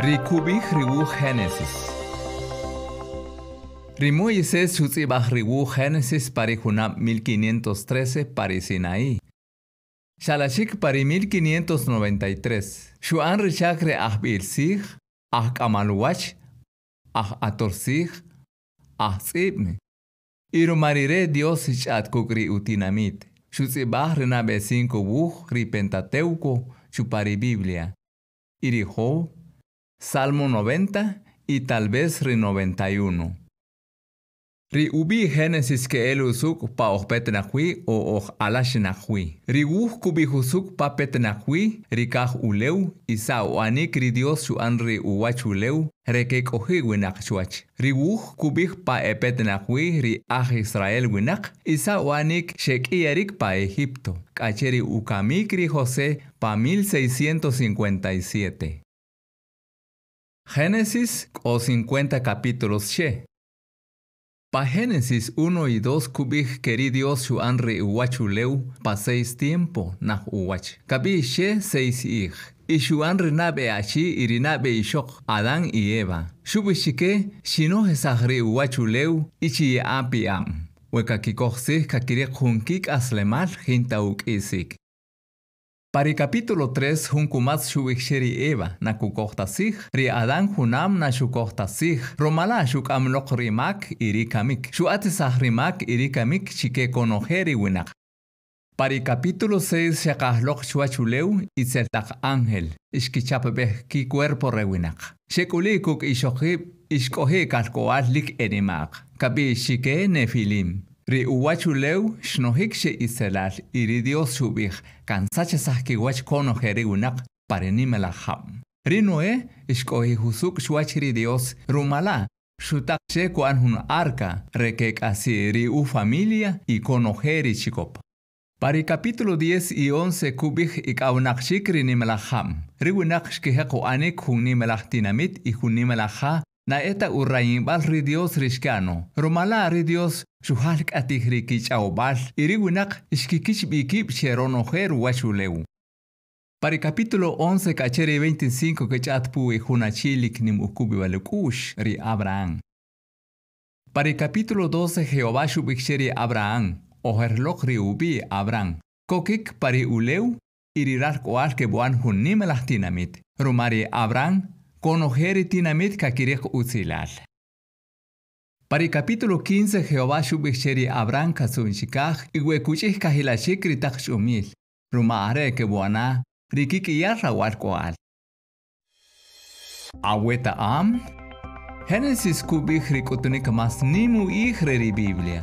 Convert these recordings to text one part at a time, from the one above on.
Rikubih ribu Génesis. Rimoises chutzibah ribu Génesis pari junam 1513 pari Sinaí. Shalashik pari 1593. Shuan richakre ah bilsig, ah kamaluach, ah atorsig, ah tzibme. Irumarire Dios chat kukri utinamit. Shutzibah renabe 5 buh ri Pentateuco, chupari Biblia. Irijo Salmo 90 y tal vez Ri 91. Ri ubi Génesis que el usuk pa ohpetenachui o oh alashinachui. Ri uh kubi husuk pa petenachui, ri kah uleu, isa o anik ri Dios su anri uwach uleu, reke kohi winak chuach. Ri uh kubih pa epetenachui ri ah Israel winak, isa o anik shek iarik pa Egipto. Kacheri ukamik ri José pa 1657. Génesis o 50 capítulos che. Pa Génesis 1 y 2 kubik queri Dios su anri uwachuleu pa seis tiempo na uwach. Kabi she seis ig. Y su anri nabe achi irinabe ishok Adán y Eva. Shubishike shino hesagri uwachuleu ichi api am. Weka kikoxi kakirek hunkik aslemal hinta uk isik. Para capítulo 3, hunkumat shubiksheri Eva, na kukohtasig, ri Adán hunam na shukohtasig, romala shukam lok rimak iri kamik, shuatisah rimak iri kamik chike konojeri winak. Para capítulo 6, shakahlok shuachuleu y seltak ángel, ishkichapebeh ki cuerpo rewinak. Shekuli kuk ishokib, ishkohe kalkoal lik enimak, kabi shike nefilim. Ri uwachuleu shnohik she iselal iri Dios shubih kansache wach kono heri unak parenimela ham. Ri noe rumala shutak she kuan hun arca rekek asi ri u familia y chikop. Para capítulo 10 y 11 kubih ikaunak shikri nimelaham. Ri unak shkiheko anik hun nimelahtinamit y hun na eta urayin bal ri Dios rishkano. Romala ri Dios shuhalik atihri kichao bal iri winak ishkikich bikip sheronojer wachuleu. Para capítulo 11 cachere 25 que chat pui hunachilik nim ukubi walekush ri Abraham. Para capítulo 12 Jehová shubiksheri Abraham oherlok ri ubi Abraham. Kokik pari uleu irirar koal ke buan hunnim lahtinamit. Rumari Abraham conojeri tinamit kakirek utzilal. Para el capítulo 15, Jehová shubisheri Abraham kasunchikaj y huecuchis kahilashik ritak shumil. Rumare que buana, rikik yarra walkoal. Aweta am? Genesis kubik rikutunik mas nimu ihreri Biblia.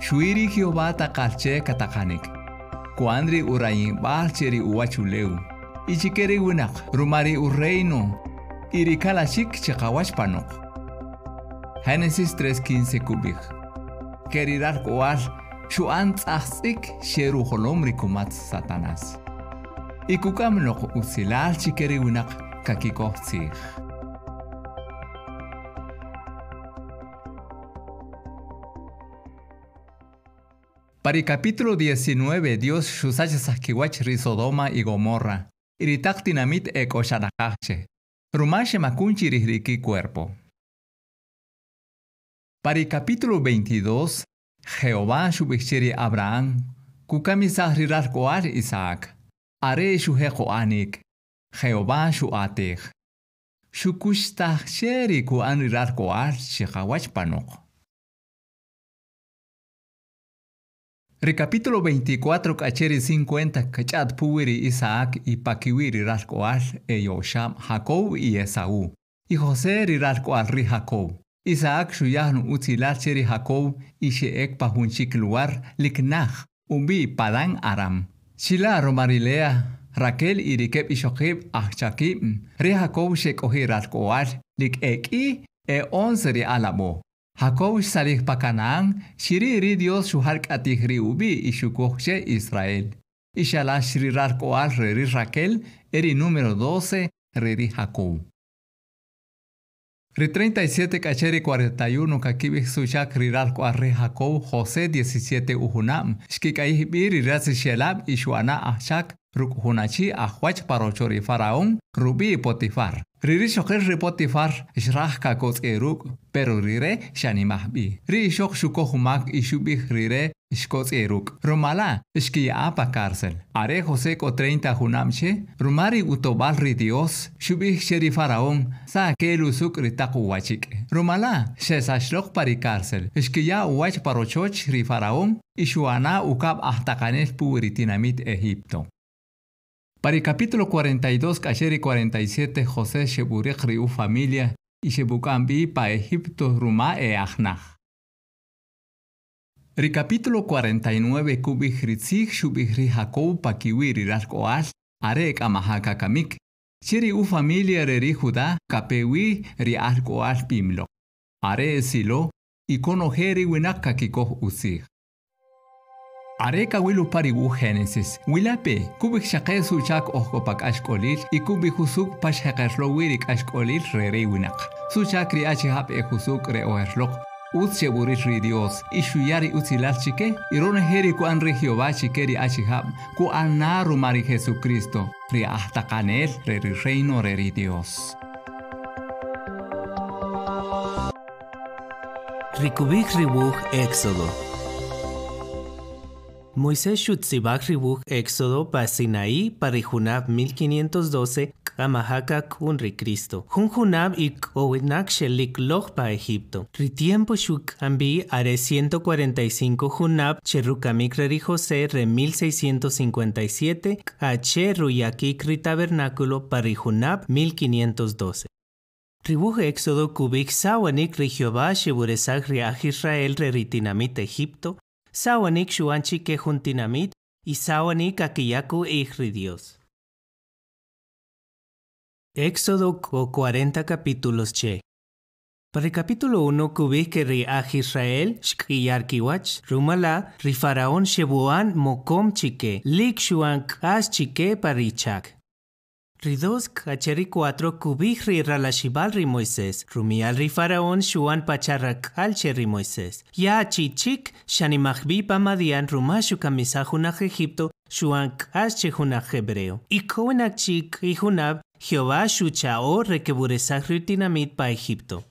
Shuiri Jehová takalche katakanik. Kuandri urayin balcheri uwachuleu. Ichikeri winak, rumari ureino, irikala shik chikawash panok. Génesis 3.15 kubik. Kerirar koal, shuan tzahzik sheru holomri kumat satanas. Ikukam lok usilal chikeri winak kakiko tzih. Para el capítulo 19, Dios shusacha sakiwach ri Sodoma y Gomorra. Iritak dinamit e koshanakache. Rumashe makunchi rihriki cuerpo. Para el capítulo 22, Jehová shubishiri Abraham, kukami sahrirar koar Isaac, are shuhejo anik, Jehová shuatech, shukushtah sheri ku Recapítulo 24, cacheri 50, cachat puwiri Isaac y pakiwiri rascoal e Yosham, Jacob y Esaú. Y José rirascoal ri Jacob. Isaac shuyahnu utilal cheri Jacob y sheek pahunchik lugar liknach, umbi padan aram. Shila romarilea, Raquel y rikeb ishokib achakib, ri Jacob shekohi rascoal lik eki e onseri alabo. Jacob salih pa Canaán, shiri ri Dios shuhalk atihri ubi y shukoche Israel. Y shala shrirar koal reri Raquel, eri número 12, reri Jacob. Ri 37 cacheri 41 kakibik sushak rirar koal re Jacob, José 17 uhunam, shkikaih biri rasi shelab y shuana ahshak ruk hunachi ahwach parochori faraón, rubi Potifar. Potifar shrah ka kos eruk, pero rire shani mahbi. Ri shok shuko humak ishubih rire shkos eruk. Romala shki apa cárcel. Are José ko 30 hunamche, rumari utobal ri Dios, shubih sheri faraón, sa kelu suk ri taku wachik. Romala shesa shlok pari cárcel. Shki ya wach parochoch ri faraón, ishuana ukab ahtakanel pueritinamit Egipto. Para el capítulo 42, y 47, José Shebure crió familia y Shebukambi pa Egipto Ruma e Achnach. El capítulo 49, Kubih Ritzig Shubihri Jacob pa Kiwiri Rashkoal, Arek Amahaka Kamik, Shiri u familia Reri Judá, Kapewi Ri Ashkoal Pimlo. Are Silo, y conojeri Winaka Kikoh Usig. Areka wilu pari wu Genesis. Wilape, kubik shaqe su chak ojo pak ashkolil y kubik husuk pash heqerlo wirik ashkolil re re winak. Su chak ri achi hap e husuk re oherlok. Ut cheburit ri Dios, y shuyari utilal chike, y rone heri ku an re Jehová chike ri achi hap, ku an naru mari Jesucristo, ri hasta canel re reino re ri Dios. Rikubik. Moisés Shutzibak Ribuk Éxodo pa Sinaí Parijunab 1512 Kamahaka Kunri Cristo. Junjunab y Kowinak Shelik Loch pa Egipto. Ritiempo Shuk Ambi Are 145 Junab Cherukamik Reri José Re 1657 H Tabernáculo Parijunab 1512. Ribuj Éxodo Kubik Sawanik Jehová Sheburesak Riach Israel Reritinamit Egipto Sawanik shuanchi que juntinamit y sawanik akiyaku Dios. Éxodo o 40 capítulos che. Para el capítulo 1, kubik ri a Israel, shkiyarkiwach, rumala, ri faraón shebuan mokom chike, lik shuan kas chike parichak. Ridos kacheri 4 kubik ri ralashibal ri Moisés, rumial ri faraón shuan pacharrak al ri Moisés. Ya chichik shanimachbi pamadian rumashu kamisahunaj Egipto shuan kasche hunaj hebreo. Y koenak chik y hunab Jehová shuchao rekeburesaj rutinamit pa Egipto.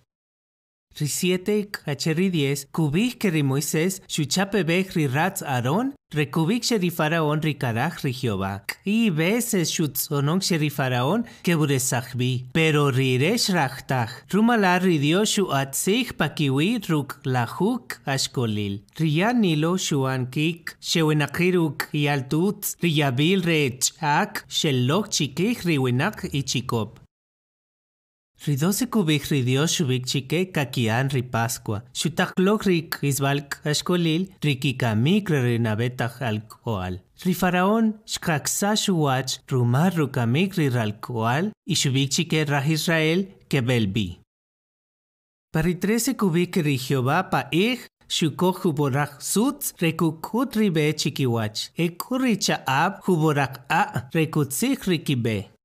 Risiete kacheri 10 kubik ri Moisés shuchape bech ri ratz Aarón Recubik sheri faraón ricaraj ri Jehová. Y veces shutzonon sheri faraón que buresachbi. Pero riresh rachtaj. Rumala ridio shu atzich pakiwi ruk lahuk ashkolil. Riyan nilo shuan kik. Shewenakiruk yaltut. Riyabil rechak. Shelok chikik riwenak ichikop. Ridose kubik ridio shubik chike kakian ri Pascua. Shutaklok rik isbalk ashkolil rikikamik renabetaj alcohol. Ri faraón shkaksa shuwach rumar rukamik ri ralcohol y shubik chike Israel que belbi. Pari trece kubik ri Jehová pa ich shukok huborak sut rekukut ribe chikiwach. Ekuricha ab huborak a rekutsik rikibe.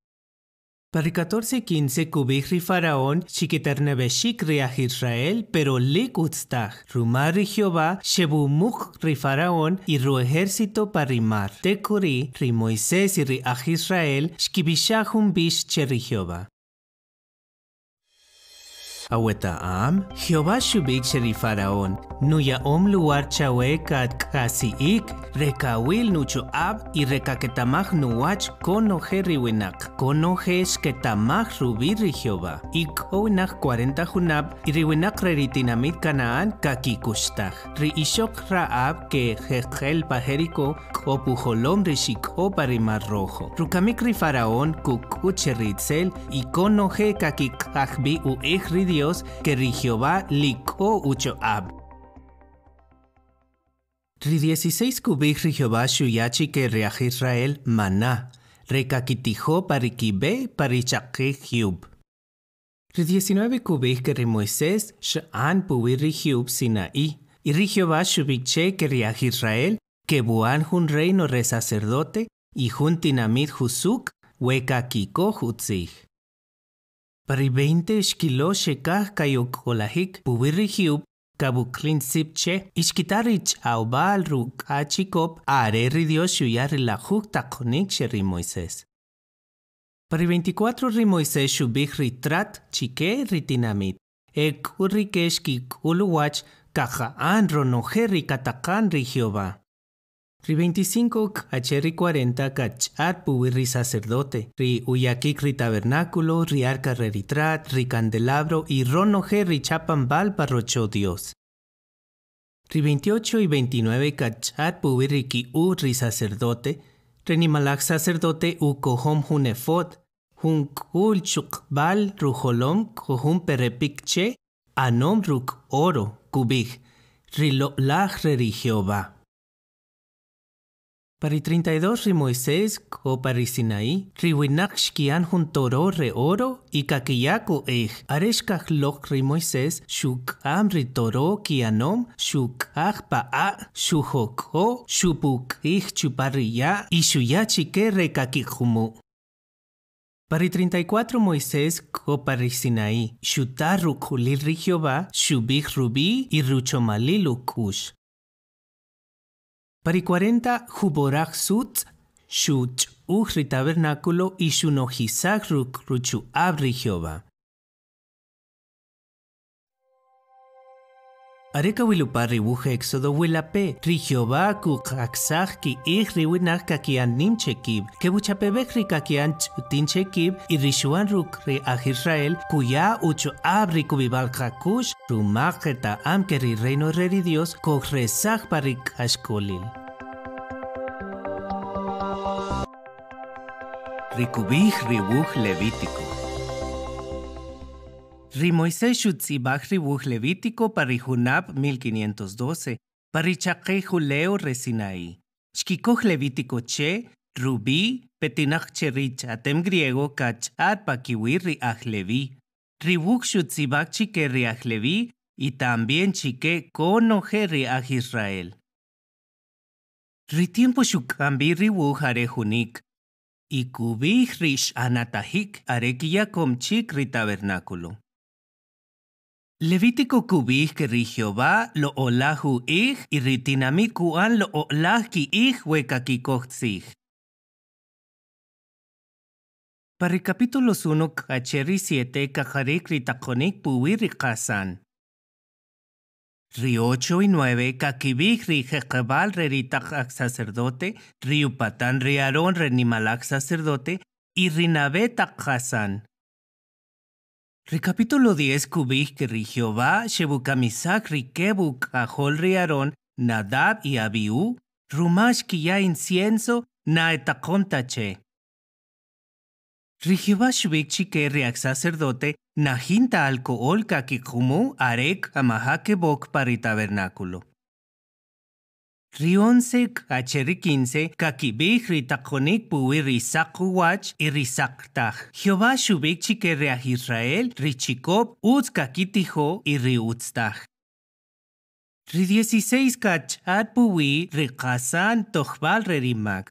Para 14-15 kubihri faraón, chiquiternebeshik riach Israel, pero likutztach, rumari Jehová, shebumuk ri faraón y ru ejército parimar. Tekuri, ri Moisés y Israel, shkibishahum bish cheri Jehová. Aweta am, Jehová shubik sheri faraón, nuya om luar chawe kat kasi ik, rekawil nucho ab y rekaketamach nuach kono riwinak, kono shketamach rubiri Jehová, ik owinak 40 junab y riwinak reritinamit kanaan kakikushtach, ri ishok raab ke jejel pajeriko opuholom rishik o parimar rojo, rukamik ri faraón kukucheritzel y kono he kakikachbi u ri Dios que Jehová licó ucho ab. Ri 16 kubik Jehová shuyachi que riach Israel maná, rekakitijo parikibe parichakik hiub. Ri 19 kubik que Moisés shaan puwi hiub Sinaí, y ri Jehová shubikche que riach Israel, que buan hun reino re sacerdote, y jun tinamit husuk, weka kiko hutzig. Pari 20 shkilo shekah kayok olahik puwiri hiup kabuklin sipche ishkitarich aubal ru kachikop are ri Dios shuyar la takonik sheri Moisés. Para 24 ri Moisés shubik ritrat chike ritinamit. E kurikesh ki kuluwach kaja anro noje rikatakan ri. Ri 25 ri 40 kachat puwi ri sacerdote, ri uyakik ri tabernáculo, ri arca ritrat, ri candelabro y ronoje ri chapambal parrocho Dios. Ri 28 y 29 kachat puwi ri u ri sacerdote, renimalak sacerdote u kohom hunefot, hun kul chukbal ruholom kohum perepikche, anom ruk oro kubik, rilo lach re Jehová. Para 32 ri Moisés ko para Sinaí, riwinak shkian jun toro re oro y kakiyako ej. Areshkach lok ri Moisés shuk am ri toro kianom shuk ach pa a shuhoko shupuk ij chupariya y shuyachike re kakijumu. Para 34 Moisés ko para Sinaí, shutaru kulil ri Jehová, shubik rubí y ruchomalilu kush. 40 Juborach Sut, Shuch Ujri Tabernáculo y Shunohisak Ruk Ruchu Abri Jehová. Areka wilupari wuhe éxodo wilape, ri Jehová ku kaksach ki ich ri winach kakian nimchekib, ke buchapebek ri kakian tinchekib, y rishuan ruk ri ah Israel, kuya ucho abri kubibal kakush, rumaketa amke ri reino re Dios, kok resach parik ashkolil. Rikubij ribuj levítico. Ri Moisés Shutzibaj ribuj levítico para Junab 1512, para Juleo resinaí. Shkikoj levítico che, rubí, petinach cherich atem griego kachat pakiwi ri leví. Ribuj Shutzibaj chike ri leví y también chique conoje ri Israel. Ri tiempo shukambi ribuj arejunik, y kubij rish anatahik arekia komchik ri tabernáculo. Levítico kubij que Jehová lo olahu ij y ritinamit kuan lo olah ki ij huekakikochtzij. Para el capítulo 1, Kacheri 7, Kajarik ritakonik puwi rikasan. Ri 8 y 9, Kakibik ri Jekebal re ritak sacerdote, ri Upatán ri Aarón re Nimalak sacerdote, y Rinabé Takhasan. Ri capítulo 10, Kubik que Jehová, Shebukamisak ri Kebuk Ahol Aarón, Nadab y Abiú, Rumash ya incienso, na etakontache. Rijiba shubik riak sacerdote najinta alcohol kakikumu arek amahake bok pari tabernáculo. Rionse acheri quince kakibik ritakonik puwi risaku wach y risaktaj. Jehová shubik chike reach Israel richikop utz kakitijo y riutztaj. Ri 16 kachat puwi rikasan tohbal rerimak.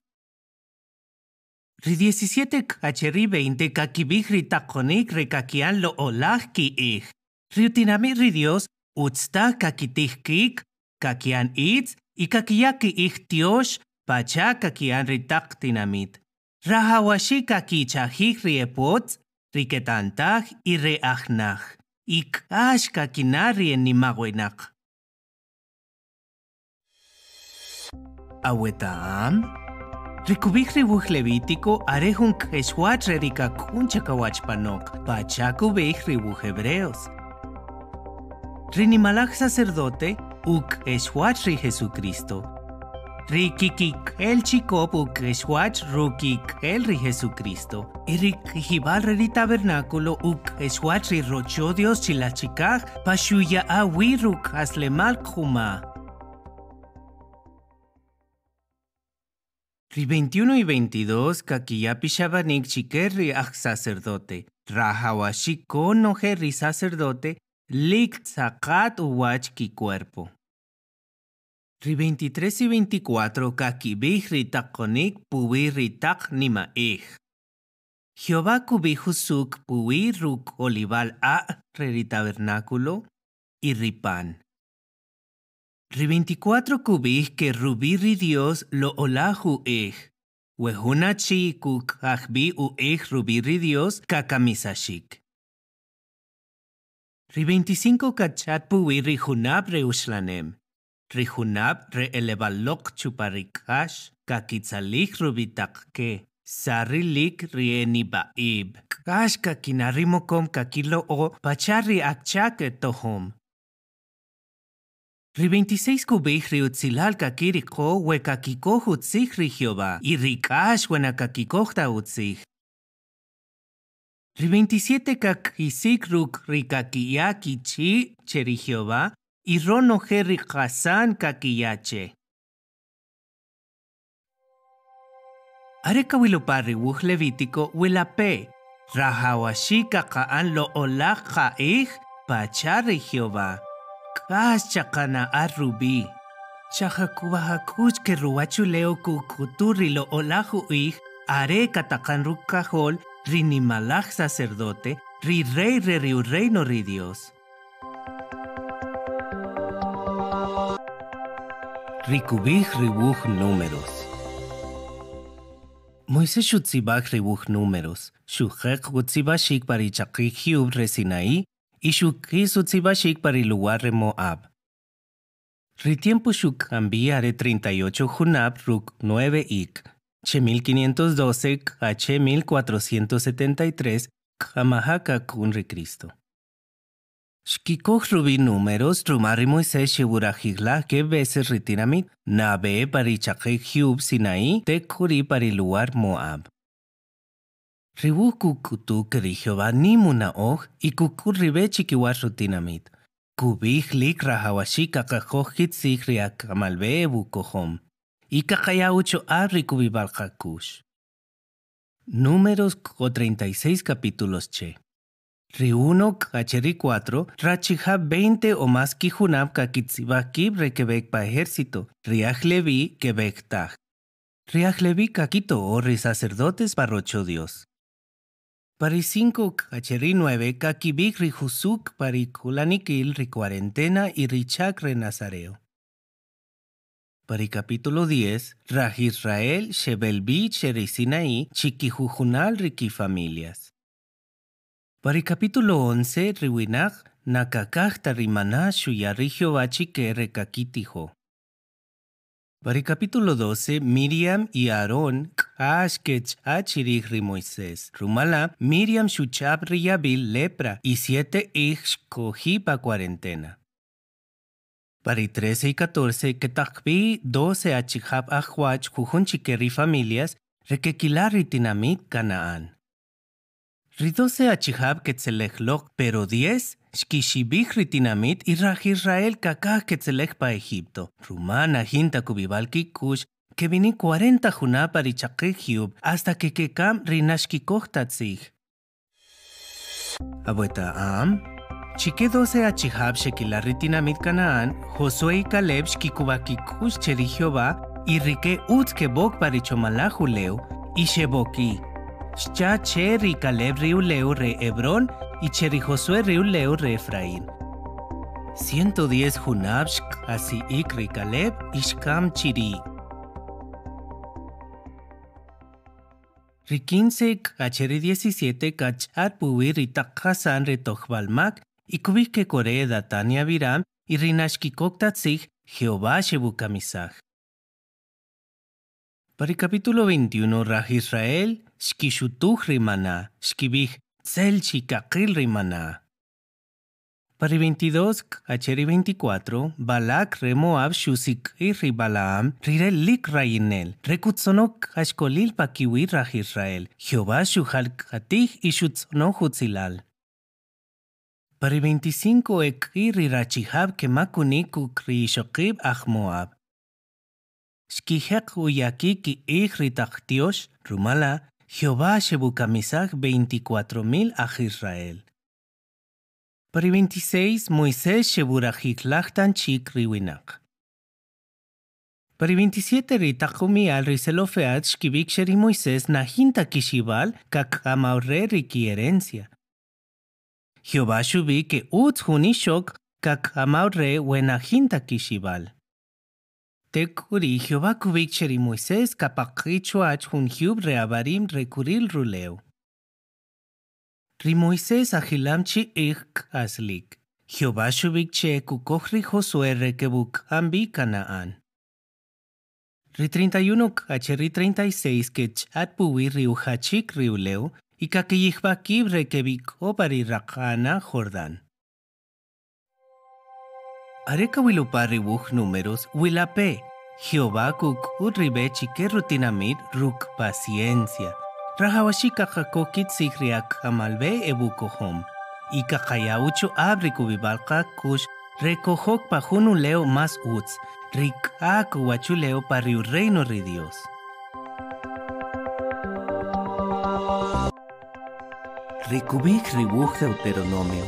Ri 17 kacheri 20 kakibih takonik rekakian lo olah ki ih. Riutinami ri Dios utsta kakitihkik kakian itz и как pachaka ki тёш, пача каки анри так динамит. Рахаваши каки чахи репот, рикетантах и реахнах, и каш каки Rikubikri buh Levítico arehun keshuat redika kunchakawach pachaku beikri buh Hebreos. Rinimalak sacerdote, uk eshwach ri Jesucristo. Rikikik el chikop uk eshwach rukik el ri Jesucristo. Y rikijibal ri tabernáculo uk eshwach ri rocho chilachikaj pashuya awiruk aslemal kuma. Ri 21 y 22 kakiyapi shabanik chikerri aj sacerdote. Rahawashi konoje ri sacerdote lik zakat uwach ki cuerpo. Ri 23 y 24 kakibih ri takonik puwi ri tak nima ij. Jehová kubihusuk puwi ruk olival a re tabernáculo y ripan. Ri 24 kubih que rubiri Dios lo olahu ej. Wehuna chi kuk ahbi u ej rubiri Dios kakamisashik. Ri 25 kachat puwi ri hunab re uslanem. Ri hunab re elevalok chuparikash kakitzalik rubitak ke. Sarilik rieni baib. Kash kakinarimokom kakilo o pachari akchak tohom. Ri 26 kubih ri utzilal kakiri ko we kakikoh utzih ri Jehová. Y rikash wena kakikohta utzih. Ri 27 kakisik ruk ri kakiyaki chi cheri Jehová. Y rono ri hasan kakiyache. Are kawilupari wuh Levítico wilape. Rahawashika kaan lo olak kaih pachari Jehová. Kas chakana arubi. Chahakubahakuch ke ruachuleo kukuturi lo olahu ih. Are katakan rukahol rinimalach sacerdote. Ri rey re riu reino ri Dios. Ribuh números. Moisés shutzibak ribuh números. Shuhek utzibashik parichaki hiub resinaí. Y shukis utzibashik para el lugar Moab. Ritiempo shuk ambia de 38 junab ruk 9 ik. Che 1512 a che 1473 kamahaka kun Cristo. Shkikoh rubi números trumari Moisés sheburajigla que veces ritinamit, nabe parichake hiub sinaí te kuri pariluar Moab. Ribu kukutu keri Jehová ni muna oj y kukur ribe chikiwar rutinamit. Kubih lik rahawashi kakajojit sigri akamalbe bukohom. Y kakayaucho arri kubibaljakush. Números 36 capítulos che. Riuno kacheri 4, rachija 20 o más kijunab kakitzibakib rekebek pa ejército, riaj levi kebek taj. Riaj levi kakito o ri sacerdotes parrocho Dios. Pari 5 kacheri 9 kakibik ri jusuk pari kulanikil ri cuarentena y richak re nazareo. Pari capítulo 10, Raj Israel, Shebelbi, Sherisinaí, Chiquijujunal, Riki familias. Para capítulo 11, Riwinach, Nakakachta Rimana, Shuyari Jehová Chique Rekakitijo. Para capítulo 12, Miriam y Aarón, Kashkech Achirih Moisés. Rumala, Miriam Shuchab Riyabil lepra y siete ich cojipa cuarentena. Para 13 y 14, Ketakbi 12 Achihab Ahuach Jujun Chiqueri familias, Requequilar Tinamit Canaán. Ridose achihab ketzelejlok, pero diez, shkishibich ritinamit y raj Israel kakaj ketzelej pa Egipto. Rumana hinta kubibalki kush, que vini 40 juná parichakejyub, hasta que kekam rinashkikohtatzig. Abueta am, Chique 12 achihab shekila ritinamit Canaán, Josué y Caleb shkikubakikush cheri Jehová, y rique utz kebok parichomalajuleu, y sheboki. Shcha Cheri Caleb Riuleu re Hebrón y Cheri Josué Riuleu re Efraín. 110 Junab Shkasi Ikri Caleb y Shkam Chiri. Ri 15 Kacheri 17 Kachat Puwi Ritak Hasan re Y Kubik que Kore Datania Viram y Rinashkikok Tatzig Jehová Shebukamisach. Para el capítulo 21, Raj Israel, Shkishutuch Rimana, Shkibich, Tzel Shikakil Rimana. Para el 22, Hacheri 24, Balak Remoab Shusik Iri Balaam, Rirel Lik Rainel, Rekutzonok Ashkolil Pakiwi Raj Israel, Jehová Shuhal Katich y Shutzono Hutzilal. Para el 25, Ekiri Rachihab Kemakunik Kri Shokib Achmoab. Shkihek uyakiki ichritach rumala, Jehová shebukamisach 24 mil a Israel. 26, Moisés sheburajik lachtan chik riwinak. Para 27, ritakumi al riselofeat sheri Moisés nahinta kishibal kakamaure riki herencia. Jehová shubi que utz hunishok kakamaure wenahinta kishibal. Tekuri Jehová kubik cheri Moisés kapakichuach hun hiub reabarim rekuril ruleu. Ri Moisés ahilamchi ik aslik. Jehová shubik che kukohri Josué rekebuk ambi Canaán. Ri 31 h ri 36 que chat puwi riu hachik riuleu y kakiyihbakib rekebik opari rakana Jordán. Areka wilupari wuj números wilape. Jehová kuk urribe chike rutinamit ruk paciencia. Rahawashika kakokit sigriak amalbe ebukohom. Y kakayaucho abri kubibalka kush recojoc pajunu leo más uts. Rik aku wachuleo pariu reino ri Rikubik ribuj Deuteronomio.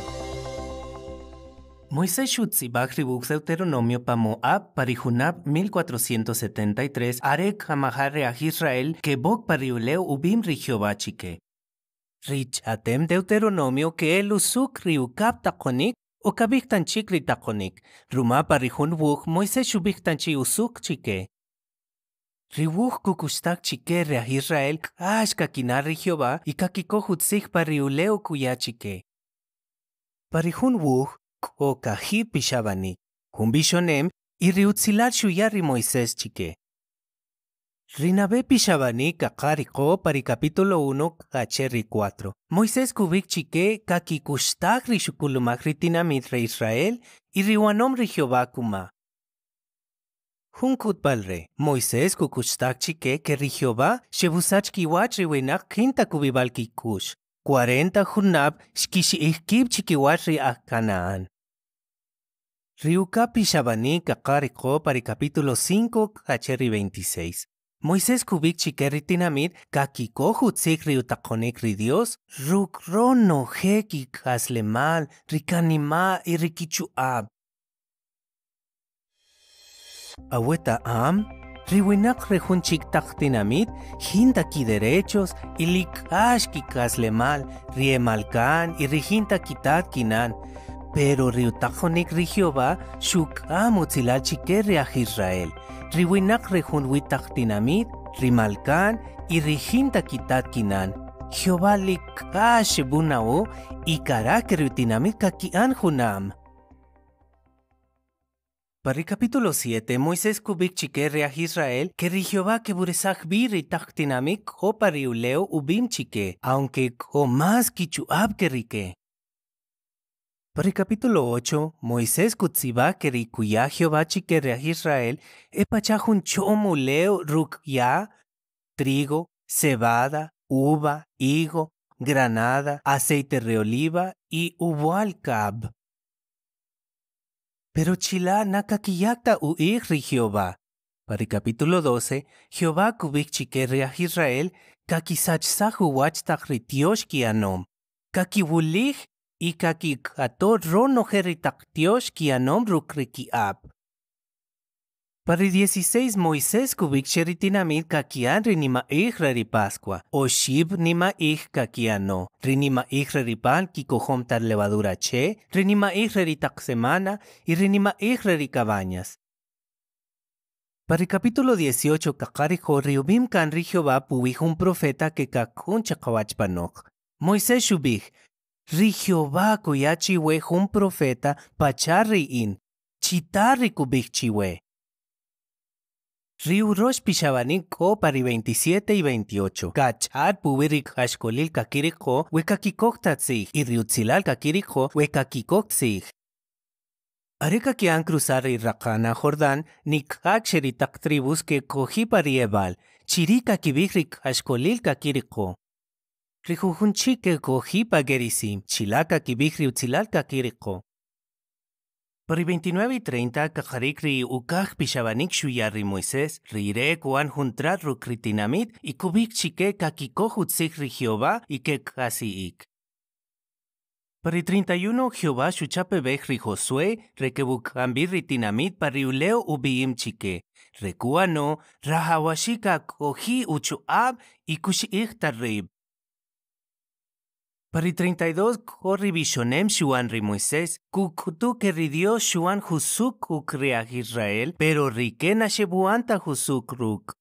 Moisés Shutzibak ribuk Deuteronomio pa Moab parijunab 1473 arek hamahare a Israel que bok pariuleu ubim ri Jehová chique. Rich atem Deuteronomio que el usuk riukap takonik o kabik tanchik ri takonik. Ruma parijun buk Moisés shubik tanchi usuk chique. Ribuj kukustak chique a Israel ash kakinar ri Jehová y kakiko hutzik pariuleu kuya chique. Parijun buk o kaji pishabani, humbishonem y riutzilar shuyari Moisés chique. Rinabe pishabani kakariko pari capítulo 1 kacheri 4. Moisés kubik chique kakikustak rishukulumak ritinamit re Israel y riwanom ri Jehová kuma. Hunkut balre, Moisés kukustak chique que ri Jehová shebusach kiwach riwenak kinta kubibal kikush. 40 junab shkishi ihkib chikiwach a Canaán. Riuka Pishabani Kakariko para el capítulo 5, Hacheri 26. Moisés kubik chikerri tinamit kakiko hutzik riutakonik ri Dios, rukrono heki kaslemal, rikanima y rikichuab. Aweta am, riwinak rejunchik taktinamit, hintaki derechos, y likashki kaslemal, riemalkan y rijinta kitat kinan, pero riutakonik ri Jehová shuk amutzilal chikerri a Israel. Riwinak rejun witaktinamit, rimalkan y rijinta kitat kinan. Jehová likash bunao y karak riutinamit kakian junam. Para el capítulo 7, Moisés kubik chikerre a Israel que Jehová que buresach bir y taktinamik o pariuleo ubim chique, aunque o más kichuab que rique. Para el capítulo 8, Moisés kutziba que rikuya Jehová chikerre a Israel e pachajun chomu leo ruk ya, trigo, cebada, uva, higo, granada, aceite de oliva y ubual cab. Pero chila nakakiyakta uig ri Jehová. Para el capítulo 12, Jehová kubik chikerre a Israel kakisachsahu wachtak ritiosh kianom. Kakiwulich y kakikato rono heritaktios kianom rukrikiab. Para el 16 Moisés kubik sheritinamit kakian rinima ihra ri Pascua, o shib nima ih kakiano, rinima pan kikohom tar levadura che, rinima ihra ri semana y rinima ihra ri cabañas. Para el capítulo 18 kakarijo riubim kan ri Jehová puwij un profeta que kakun chakawachpanok. Moisés shubij, ri Jehová kuyachi we un profeta pacharri in, chitari kubik chiwe. Riu Rosh Pishabanik ko pari 27 y 28. Kachat puwirik hashkolil kakiriko wekakikok tatzig y riutzilal kakiriko wekakikok tzig. Areka que han cruzar y rakana Jordán, nikak sheritak tribus que cogi pariebal, chirika kibikrik hashkolil kakiriko. Rihujunchi que cogi pagerisim, chilaka kibikri utzilal kakiriko. El 29 y 30, Kajarikri ukaj pishabanik shuyarri Moisés, rire kuan juntrat rukritinamit y kubik chike kakikohutzik ri Jehová y que ik. Por el 31, Jehová shuchape ri Josué, rekebuk ambir ritinamit pariuleo ubiim chike. Rekuano, rahawashika kohi uchuab y kushiik tarrib. Para 32 corri bishonem shuan ri Moisés, kukutu que ri Dios shuan husuk ukriach Israel, pero riquena shebuanta husuk ruk.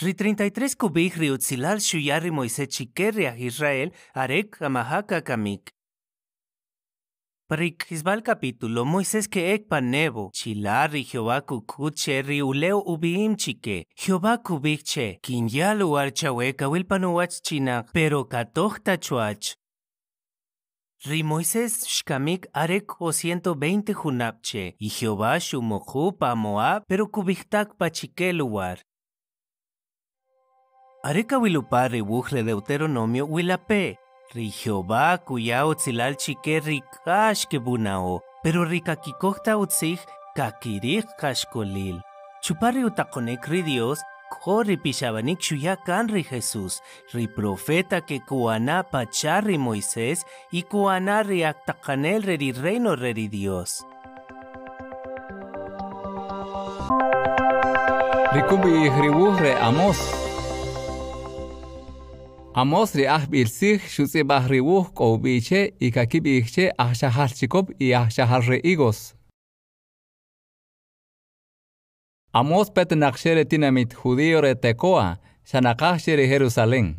Ri 33 kubik ri utzilal shuyari Moisés chikerriach Israel, arek amahaka kamik. Parik Hisbal capítulo, Moisés que ek panevo, chilari Jehová kukuche ri uleo ubiim chike, Jehová kubikche, kin ya lugar chawe kawil panuach chinak, pero katohta chuach. Ri Moisés shkamik arek o 120 junapche, y Jehová shumoju pa Moab, pero kubiktak pa chike lugar. Areka wilupari wujre Deuteronomio wilape, ri Jehová cuya utzilal chique rikash bunao, pero rikakikokta utzig kakirik kashkolil. Chupari utakonek ri Dios, kori pishabanik shuyakan ri Jesús, ri profeta que kuana pachar ri Moisés y kuana ri aktakanel ri reino ri Dios. Rikubi Amos. Amos ri ah bilsih shutzi bahriwuh koubiche y kakibiche ah shahar chikob y ah shahar re igos. Amos pet nakshere tinamit judío re tekoa, shanakah shere Jerusalén.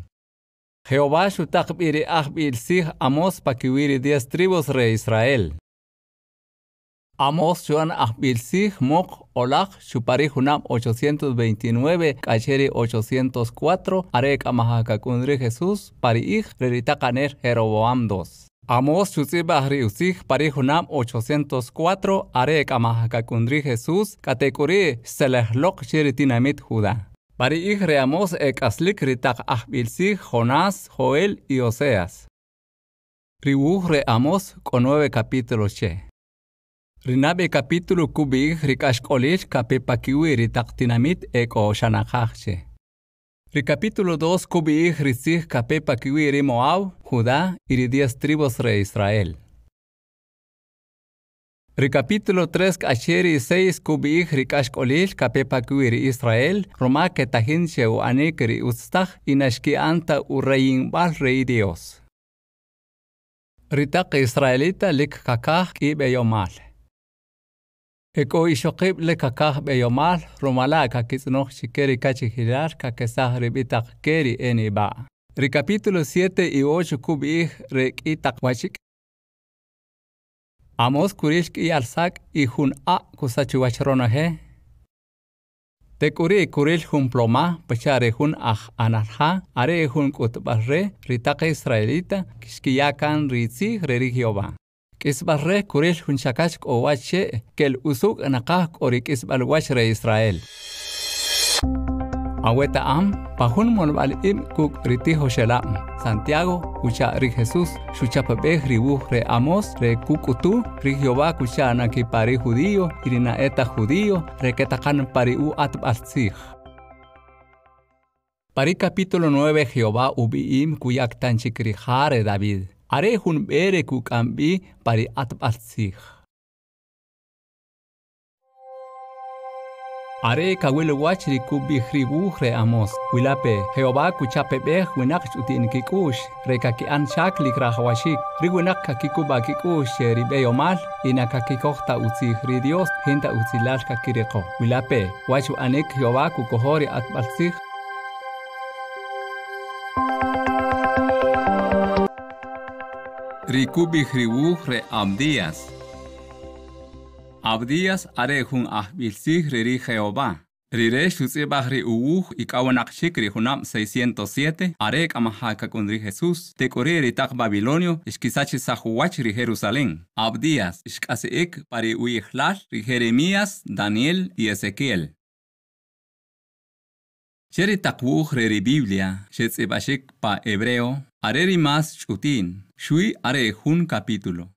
Jehová shutak biri ah bilsih Amos pakiwiri diez tribus re Israel. Amos Joan Ahbilsig Mok Olach Shupari Junam 829 Kacheri 804 Arek Amahakakundri Jesús Pari Ich Reritacaner Jeroboam 2 Amos Chutsiba Riusig Pari Junam 804 Arek Amahakakundri Jesús Katekuri Selehlok Sheritinamit Judá. Pari Ich Re Amos Ek Aslik Ritak Ahbilsig Jonás Joel y Oseas. Ribuj Re Amos con nueve capítulos che Rinabe capítulo kubi rikash kolish kapepa kiwi taktinamit eko shanakachche. Ri capítulo 2 kubi risih kapepa kiwi ri Moab, Judá y diez tribus re Israel. Ri capítulo 3 kasheri 6 kubi rikash kolish kapepa kiwi ri Israel, Roma ke tahin sheu anik ri ustach inashki anta ureyin bal rei Dios. Ritak Israelita lik kakah kibe yomal. Eko ishokib le kakah beyomal romala kakisnoch shikeri kachihirar kakesah ribitak keri eni ba. Ri capítulo 7 y 8 kubi rek itak wachik. Amos kurish ki alsak y hun a kusachuwachrona he. Te kuri kuril hun ploma pachare hun ah anarha are hun kutbarre ritaka israelita kishkiyakan ritzi reri Jehová. Hun shakash o wache kel usuk anakah kori kisbal wachre Israel. Aweta am, pahun mon bal im kuk riti hoshelam, Santiago, kucha ri beh ribu re Amos, re kukutu, ri Jehová kucha pari judío, irina eta judío, re ketakan pari u atb alzich. Pari capítulo 9 Jehová ubiim kuyak tanchikrijare David. Are hun bere kukambi pari atb alzich. Are kawil wachri kubi hribu re amos. Wilape, Jehová kuchape beh winak chutin kikush. Reka ki an shak likra hawashik. Riwinak kakikuba kikush sheri beyomal. Ina kakikohta utzi hri Dios. Hinta utzilal kakireko. Wilape, wachu anek Jehová kukohori atbalsich. Rikubi hribu re Abdías. Abdías are hun ahbilsig riri Jehová. Rire shutse bahri uwuh ikawanak shikri hunam 607 arek amahaka kundri Jesús te koreri tak Babilonio ishkisachi sahuwach ri Jerusalén. Abdías ishkase ek pari uihlal Jeremías, Daniel y Ezequiel. Cheri takwuh reri Biblia shetze bashik pa hebreo areri mas chutin shui are hun capítulo.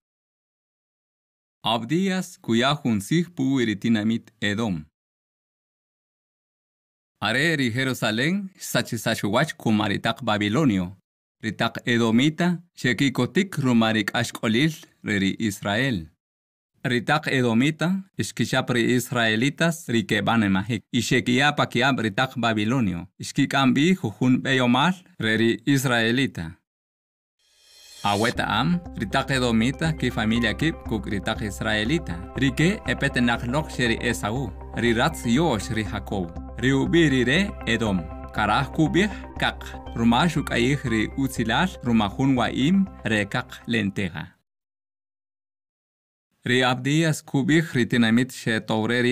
Abdías cuya junsig puiritinamit Edom. Are ri Jerusalén sachisachwach kumaritak Babilonio. Ritak Edomita shekikotik rumarik ashkolil reri Israel. Ritak Edomita ishkishap Israelitas rikeban mahik. Ishekiapa kiab ritak Babilonio. Ishkikambi jujun beyomal reri Israelita. Aweta am, ritake domita ki familia kip kuk ritake israelita. Rike epete naklok sheri Esau. Riratz yosh ri Jacob. Riubi rire Edom. Karah kubih kak. Rumashuk ayih ri utzilal rumahun waim re kak Ri abdias kubih ritinamit she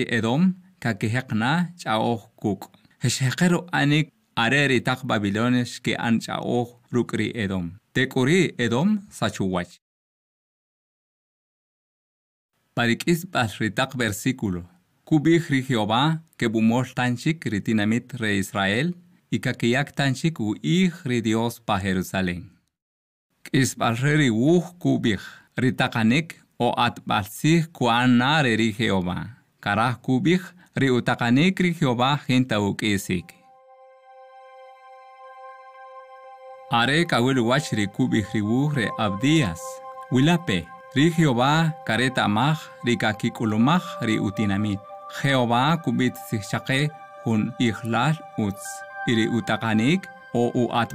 Edom kakihekna chaoh kuk. Heshekero anik areri tak Babilones ke an rukri Edom. Tekuri Edom sachuwach. Parikis ritak versículo. Kubih ri que bumor tanchik ritinamit re Israel y kakiyak tanchik u ih Dios pa Jerusalén. Kis kubih ritakanik o at balsih kuan nare ri Jehová. Karah kubih ri utakanik ri Jehová hinta ukisik. Are kawil kubih ri wuh re abdias. Wilape, ri Jehová kareta mah ri kakikulumah ri utinamit. Jehová kubit sichake hun ihlal uts. Iri utakanik o u at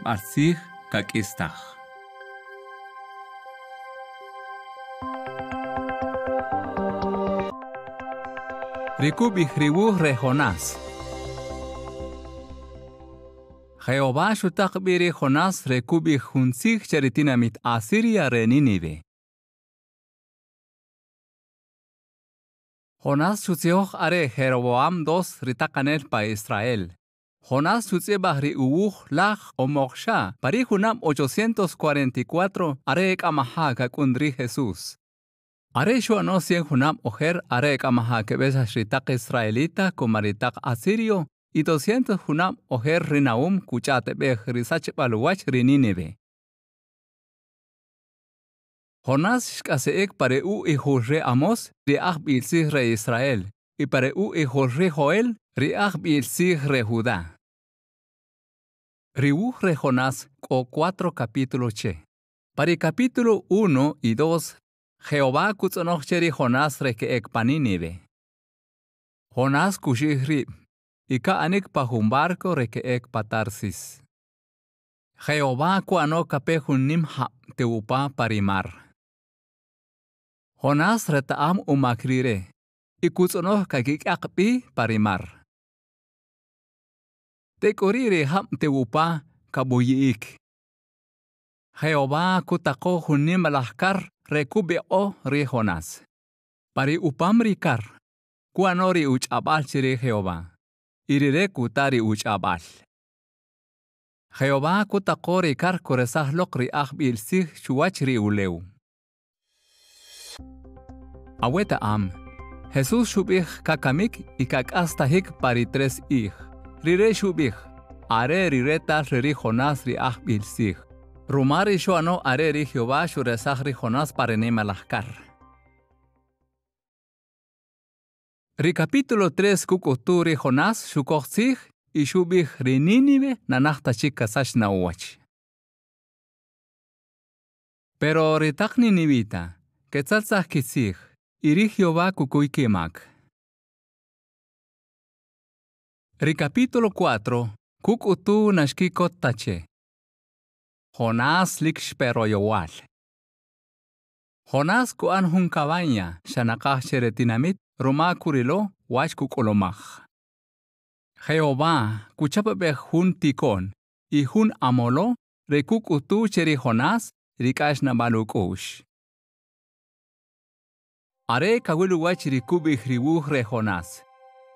balsih kakistah. Rikubih riwuh re Jonás. Jehová shutak biri Jonás rekubih hunsig cheritinamit Asiria re Ninive. Jonás shutioch are Jeroboam dos ritakanel pa Israel. Jonás shutzebah ri uwuh lach o moksha pari hunam 844 are ek amaha kakundri Jesús. Are shua no cien hunam ojer are ek amaha kebesa shritak israelita kumaritak asirio y 200 hunam ojer rinaum kuchate beh risach baluwach rinineve. Jonás shkaseek pare u hijo re Amos ri ach bilsih re Israel y pare u hijo re Joel ri ach bilsih re Judá. Riu re Jonás o cuatro capítulos che. Para el capítulo 1 y 2 Jehová kutsonoch cheri Jonás re ke ek paninive. Jonás kushihri, ika anik pahumbarko re ke ek patarsis. Jehová kuano kape hunim ha teupa parimar. Jonás retaam umakrire, ikutsonoch kagik akpi parimar. Tekorire ham teupa kabuyiik. Jehová kutako hunim lahkar rekube o ri Jonás. Pari upam rikar, kuanori uchabal chiri Jehová. Irire kutari uchabal. Jehová kutako rikar koresah lok ri ahbil sih chuach ri uleu. Aweta am, Jesús shubih kakamik y kakastahik pari tres ih. Rire shubih, are rire tal ri Jonás ri ahbil sih. Rumari shoano areri Jehová shuresahri Jonás parenema lahkar. Ri capítulo 3 kukuturi Jonás shukochsih y shubih ri Nínive nanachta chika sashna uwach. Pero ritak Ninivita, ketzatzah kisih, iri Jehová kukuikimak. Ri capítulo 4 kukutu nashkikot tache. Jonás likshpero yowal. Jonás kuan hun cabaña, shanakah sheretinamit, roma kurilo, wach kukolomach. Jehová, kuchapabeh hun tikon, y hun amolo, rekuk utu cheri Jonás, rikash na balukush. Are kawilu wach rikubih riwuh re Jonás.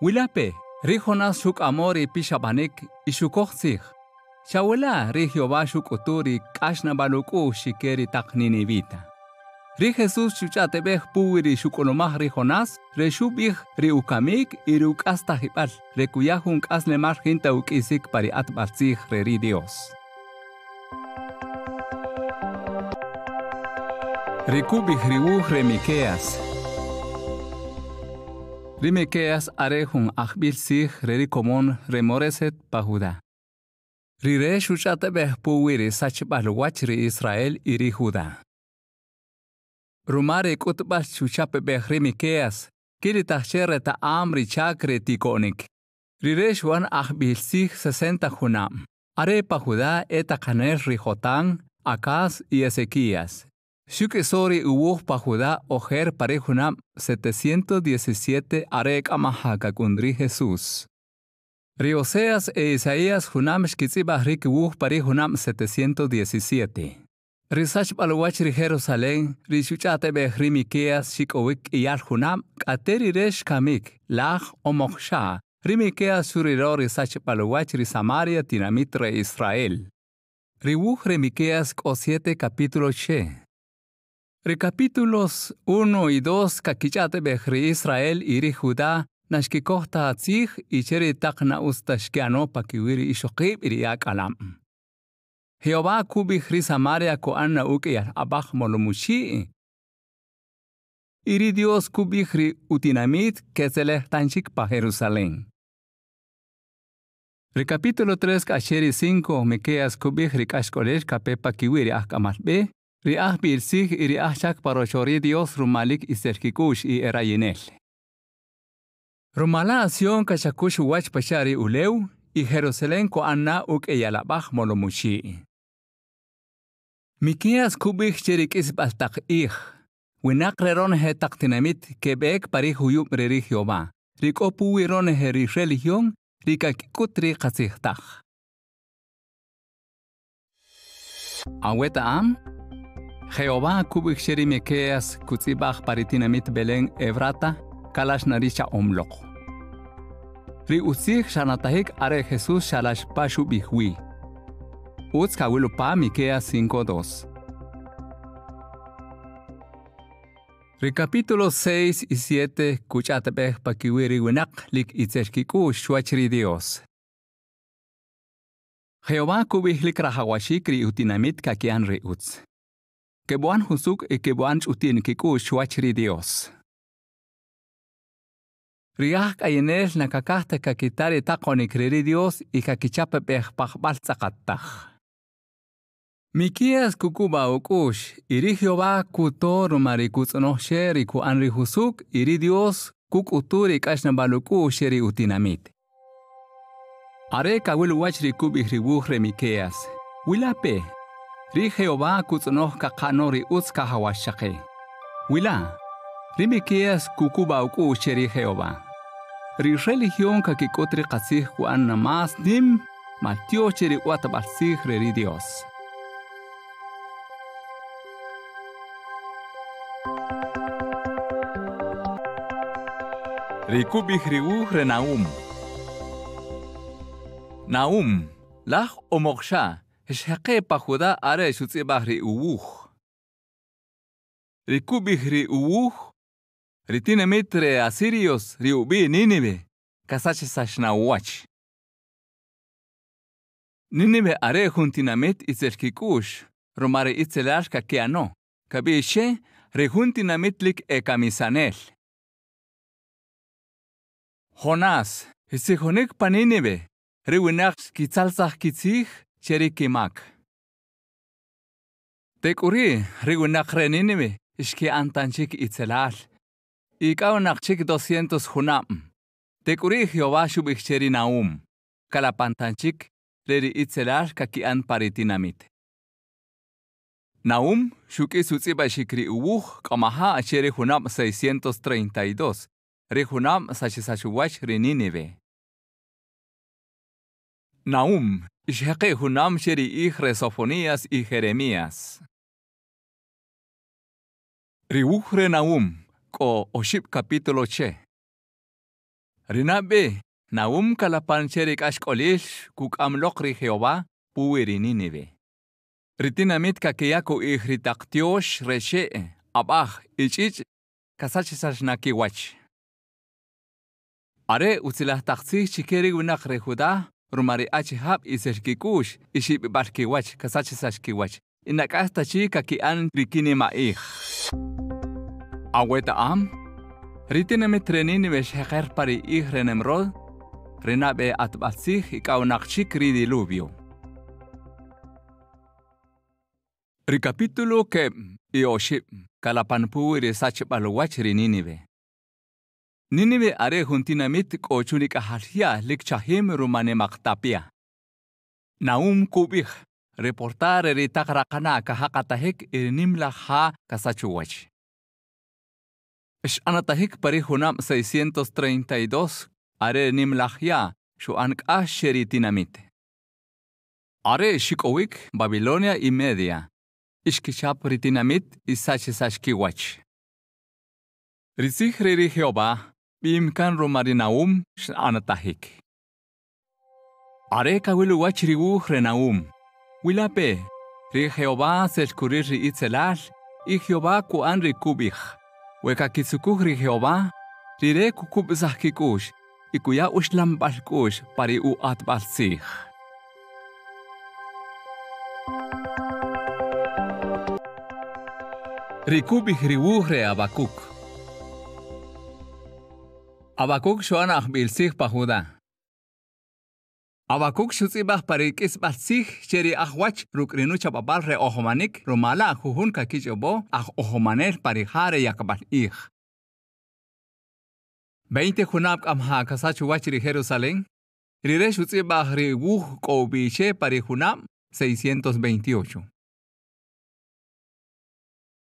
Wilape, ri Jonás shuk amori pishabanik, ishukochsich. Shawela ri Jehová shukuturi kashna baluku shikeri tak Ninivita. Ri Jesús chuchatebeh puwiri shukolomah ri Jonás, re shubih ri ukamik y ri ukasta hibal, re kuyahun kasle mar hinta ukisik pari atbatzih re ri Dios. Ri kubih ri uh re Miqueas. Ri Miqueas are hun ahbil sih re ri komon remoreset pa Judá. Rire shuchate beh puwiri sach balwach ri Israel iri Judá. Rumare kutbal shuchape beh rimikeas, kiri tachere ta amri chakre tikonik. Rire shuan ahbil sich sesenta junam. Are pa Judá eta kaner ri Jotán, Acaz y Ezequías. Shuke sori uwuh pa Judá ojer pare junam 717 arek amahaka kundri Jesús. Rioseas e Isaías junam shkitzibah rik uwuh pare junam 717. Risach balwach ri Jerusalén, rishuchate be Rimiqueas shikowik iyal junam, kateri resh kamik, lach omoksha, Rimiqueas suriror risach balwach ri Samaria tinamit re Israel. Ribuj Remiqueas o 7 capítulo che. Recapítulos 1 y 2 kakichate behri Israel iri Judá nashkikohta atzich y cheri takna ustashkiano pakiwiri ishokib iri akalam. Jehová kubihri Samaria ko anna ukeyar abach molumushi. Iri Dios kubihri utinamit kezele tanchik pa Jerusalén. Recapítulo 3 kasheri 5 Mekeas kubihri kashkolesh kapepa kiwiri akamalbe. Riah birsig y riah chak parochori Dios rumalik iserkikush y erayinel. Rumala asion kashakush wach pashari uleu y Jerusalén ko anna uk eyalabach molomushi. Mikias kubih cherik isbaltak ich. Winak reron he taktinamit kebek pari huyub reri Jehová. Rikopu wiron he ri religion rikakikutri kasihtak. Aweta am? Jehová kubik sheri mekeas kutzibach paritinamit Belén Evrata kalash narisha omlok. Ri utzich shanatahik are Jesús shalash pashu bihwi. Utz kawilu pa Miqueas 5.2. Ri capítulo 6 y 7 kuchatebeh pakiwiri winak lik itzeshkiku shuachri Dios. Jehová kubih lik rahawashik ri utinamit kakian ri utz. Kebuan husuk e kebuan utin kiku shuachri Dios. Riah kayenel nakakahta kakitari takonik riri Dios y kakichape beh pachbal tzakatach. Mikias kukuba ukush, iri Jehová kutor ku anri husuk, iri Dios kukuturi kashna baluku sheri utinamit. Are kawil wachri kubih ribuh remikeas. Wilape, ri Jehová kutzono kakano ri utz kahawashake. Wila, ri Mikias kukuba ukush sheri Jehová. Ri religión kakikotri kasih ku anna mas dim, matio sheri watabalsih reri Dios. Rikubih riuh re Naum. Naum, lach o moksha, shake pa Judá are shutzibah ri uwuh. Rikubih ri Retine metre Assírios, Riubi, Nínive, casache sashnawach. Nínive are juntinamet itzelkikush, romare itzelashka keano, kabishe rejuntinamittlik ekamisanel. Jonás, isijonik panínive, riwinach kitzalzah kitzih, cherikimak. Tekuri, riwinach reninive, ishki antanchik itzelal. Ikaw chik 200 junam. Tekuri Jehová shubik cheri naum. Kalapantanchik, reri itzelal kakian paritinamit. Naum, shuki sutziba shikri uwuh, kamaha acheri junam 632. Rehunam sachisashuwach rininive. Naum, ishaqe hunam sheri ih Resofonías y Jeremías. Riuhre Naum, ko oship capítulo che. Rinabe, Naum kalapan sheri kashkolish kuk amlok ri Jehová puwi rininive. Ritinamit kakeyako ih ritaktiosh reshe, abah ichich kasachisashnakiwach. Are utzilah taxi chikeri winak rehuda, rumari achi hab iserkikush, ishi barkiwach, kasachi sashkiwach. Inak hasta chika ki an rikini maich. Aweta am, ritine mit renini vesh heker pari ich renemrod, renabe atbatsich ikaw nakchik ridiluvio. Recapítulo que Ioship, kalapanpu irisach balwach rininive. Ninive are juntinamit kochunik ahalia lik chahim rumane maktapia. Naum kubich, reportar eri takrakana kahakatahik irinimla ha kasachuwach. Ish anatahik pari hunam 632 are nimlahya shu ankah sheri tinamite. Are shikowik Babilonia y Media. Ishkishap ritinamit isachesashkiwach. Rizih riri Jehová, bimkan romarinaum anatahik. Are kawiluwach riwuh renaum. Wilape, ri Jehová selkurir ri itzelal, y Jehová kuan ri kubich. Weka kitsukuh ri Jehová, rire kukub zahkikush, y kuya ushlam balkush pari u atbalsih. Rikubih riwuh re Abakuk. Abakuk shoanah bilsih pahuda. Abakuk shutzibah parikis balsih cheri ahwach rukrinu chababal re ohomanik rumala juhun kakichobo ah ohomanel parihare yakabal ih. 20 junab amha kasachu wachri Jerusalén. Rire shutzibah riwuh kobiche parihunam 628.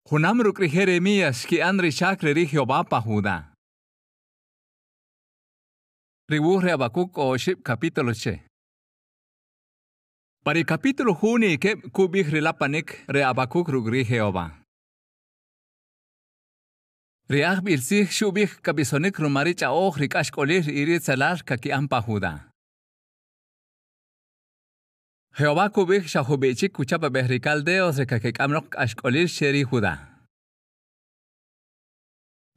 Junam rukri Jeremías ki andri chakre ri Jehová pa. Ribuh re Abacuk o ship capítulo che. Para el capítulo juni ke kubih rilapanik re Abacuk rugri Jehová. Riach bilsih shubih kabisonik rumarich aoch rikash kolir irit salar kaki ampa Judá. Jehová kubik shahubichik kuchapa behricaldeos rekakek amnok ashkolir sheri Judá.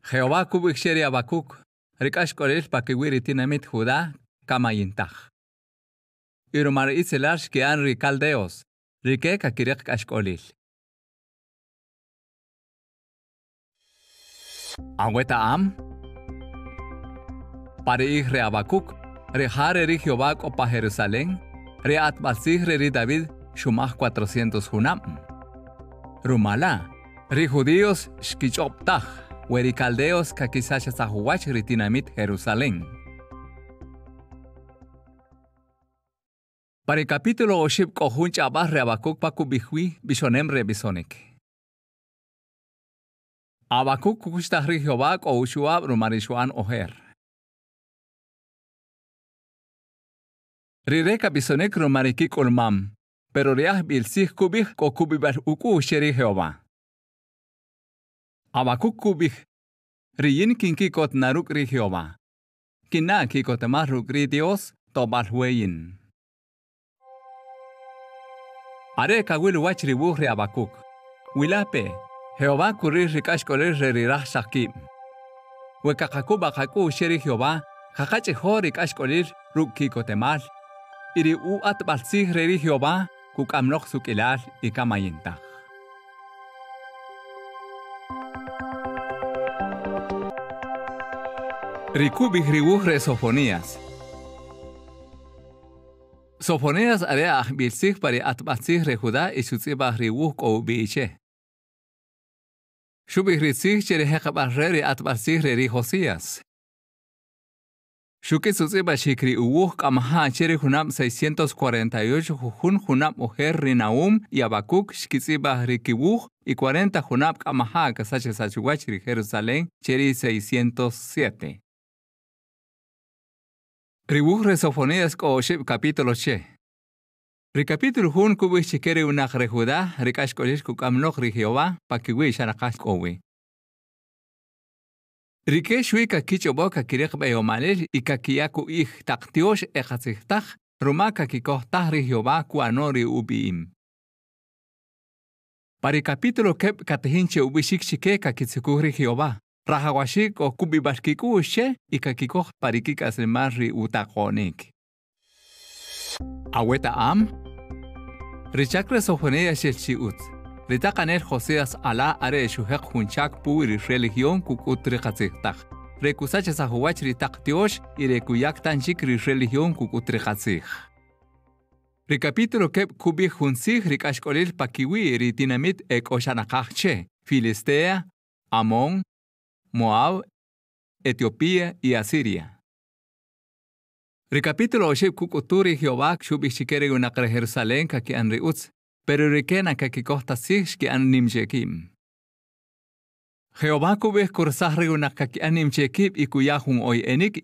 Jehová kubik sheri abakuk rikash kolir pakiwiri tinamit Judá kamayintach. Irumar itzelash que an ricaldeos, rike kakirek ashkolil. Agüeta am, para ir re abakuk, rejare ri Jehová pa Jerusalén, Reat Basih Ri David Shumach 400 Hunam. Rumala, Ri judíos Shkichoptach, Weri caldeos Kakisasha Sahuach Ritinamit Jerusalén. Para el capítulo Oshib Kohun Chabah Reabakuk Paku Bihwi Bishonem Rebisonik. Abakuk Kukushtah Ri Jehová o Ushuab Rumarishuan Oher. Rireka bisonek romariki kolmam, pero reah bilsih kubih ko kubibal uku sheri Jehová. Abakuk kubih, riyin kinki kot naruk ri Jehová. Kina ki kot maruk ri Dios to balhueyin. Are kawil wach ribuh ri Abakuk. Wilape, Jehová kurir rikash kolir re rirah shakib. Wekakaku bakaku sheri Jehová, kakache ho rikash kolir ruk ki kotemal. iri u at balsih reri Jehová kuk amnoch suk ilal y kamayinta. Rikubih ribuh re Sofonías. Area bilsih pari at balsih re Judá y sutzibah ribuh ko biiche. Shubih ritsih chere hekabah reri at balsih reri Josías. Shuki suziba shikri uwuh kamaha chere hunam 648 jujun hunam uher rinaum y abakuk shkiziba rikiwuh y 40 hunam kamaha kasache sachuachri Jerusalén cheri 607. Ribuh resofonías ko shib capítulo che. Ricapítulo hun kubi chikere unak rejuda rikash kolish kukamnok ri Jehová pakiwi shanakash kowi. Rike shui ka kichobo ka kirek bayo malel y ka kiyaku ih taktiosh echatsichtach ruma ka kikohtah ri Jehová ku anori ubiim. Para capítulo kep katehinche ubishik chike ka kitsuku ri Jehová. Rahawashik o kubibashkiku ushe y ka kikoh parikik aslemar ri utakonik. Aweta am? Richakre sofonea shelchi utz. Ritakanel Joseas ala are shuhek hunchak puiri religión kukutri katziktak. Rekusach sa huwach ritak tiosh y rekuyak tanchik ri religión kukutri katzik. Recapítulo kep kubi hunsik rikashkolil pakiwi ritinamit ek oshanakachche, Filistea, Amón, Moab, Etiopía y Asiria. Recapítulo oshib kukuturi Jehová shubik shikere unakre Jerusalén kaki an riutz, pero rikena kaki kohta sich ki an nimjekim. Jehová kubik kursahri an oy enik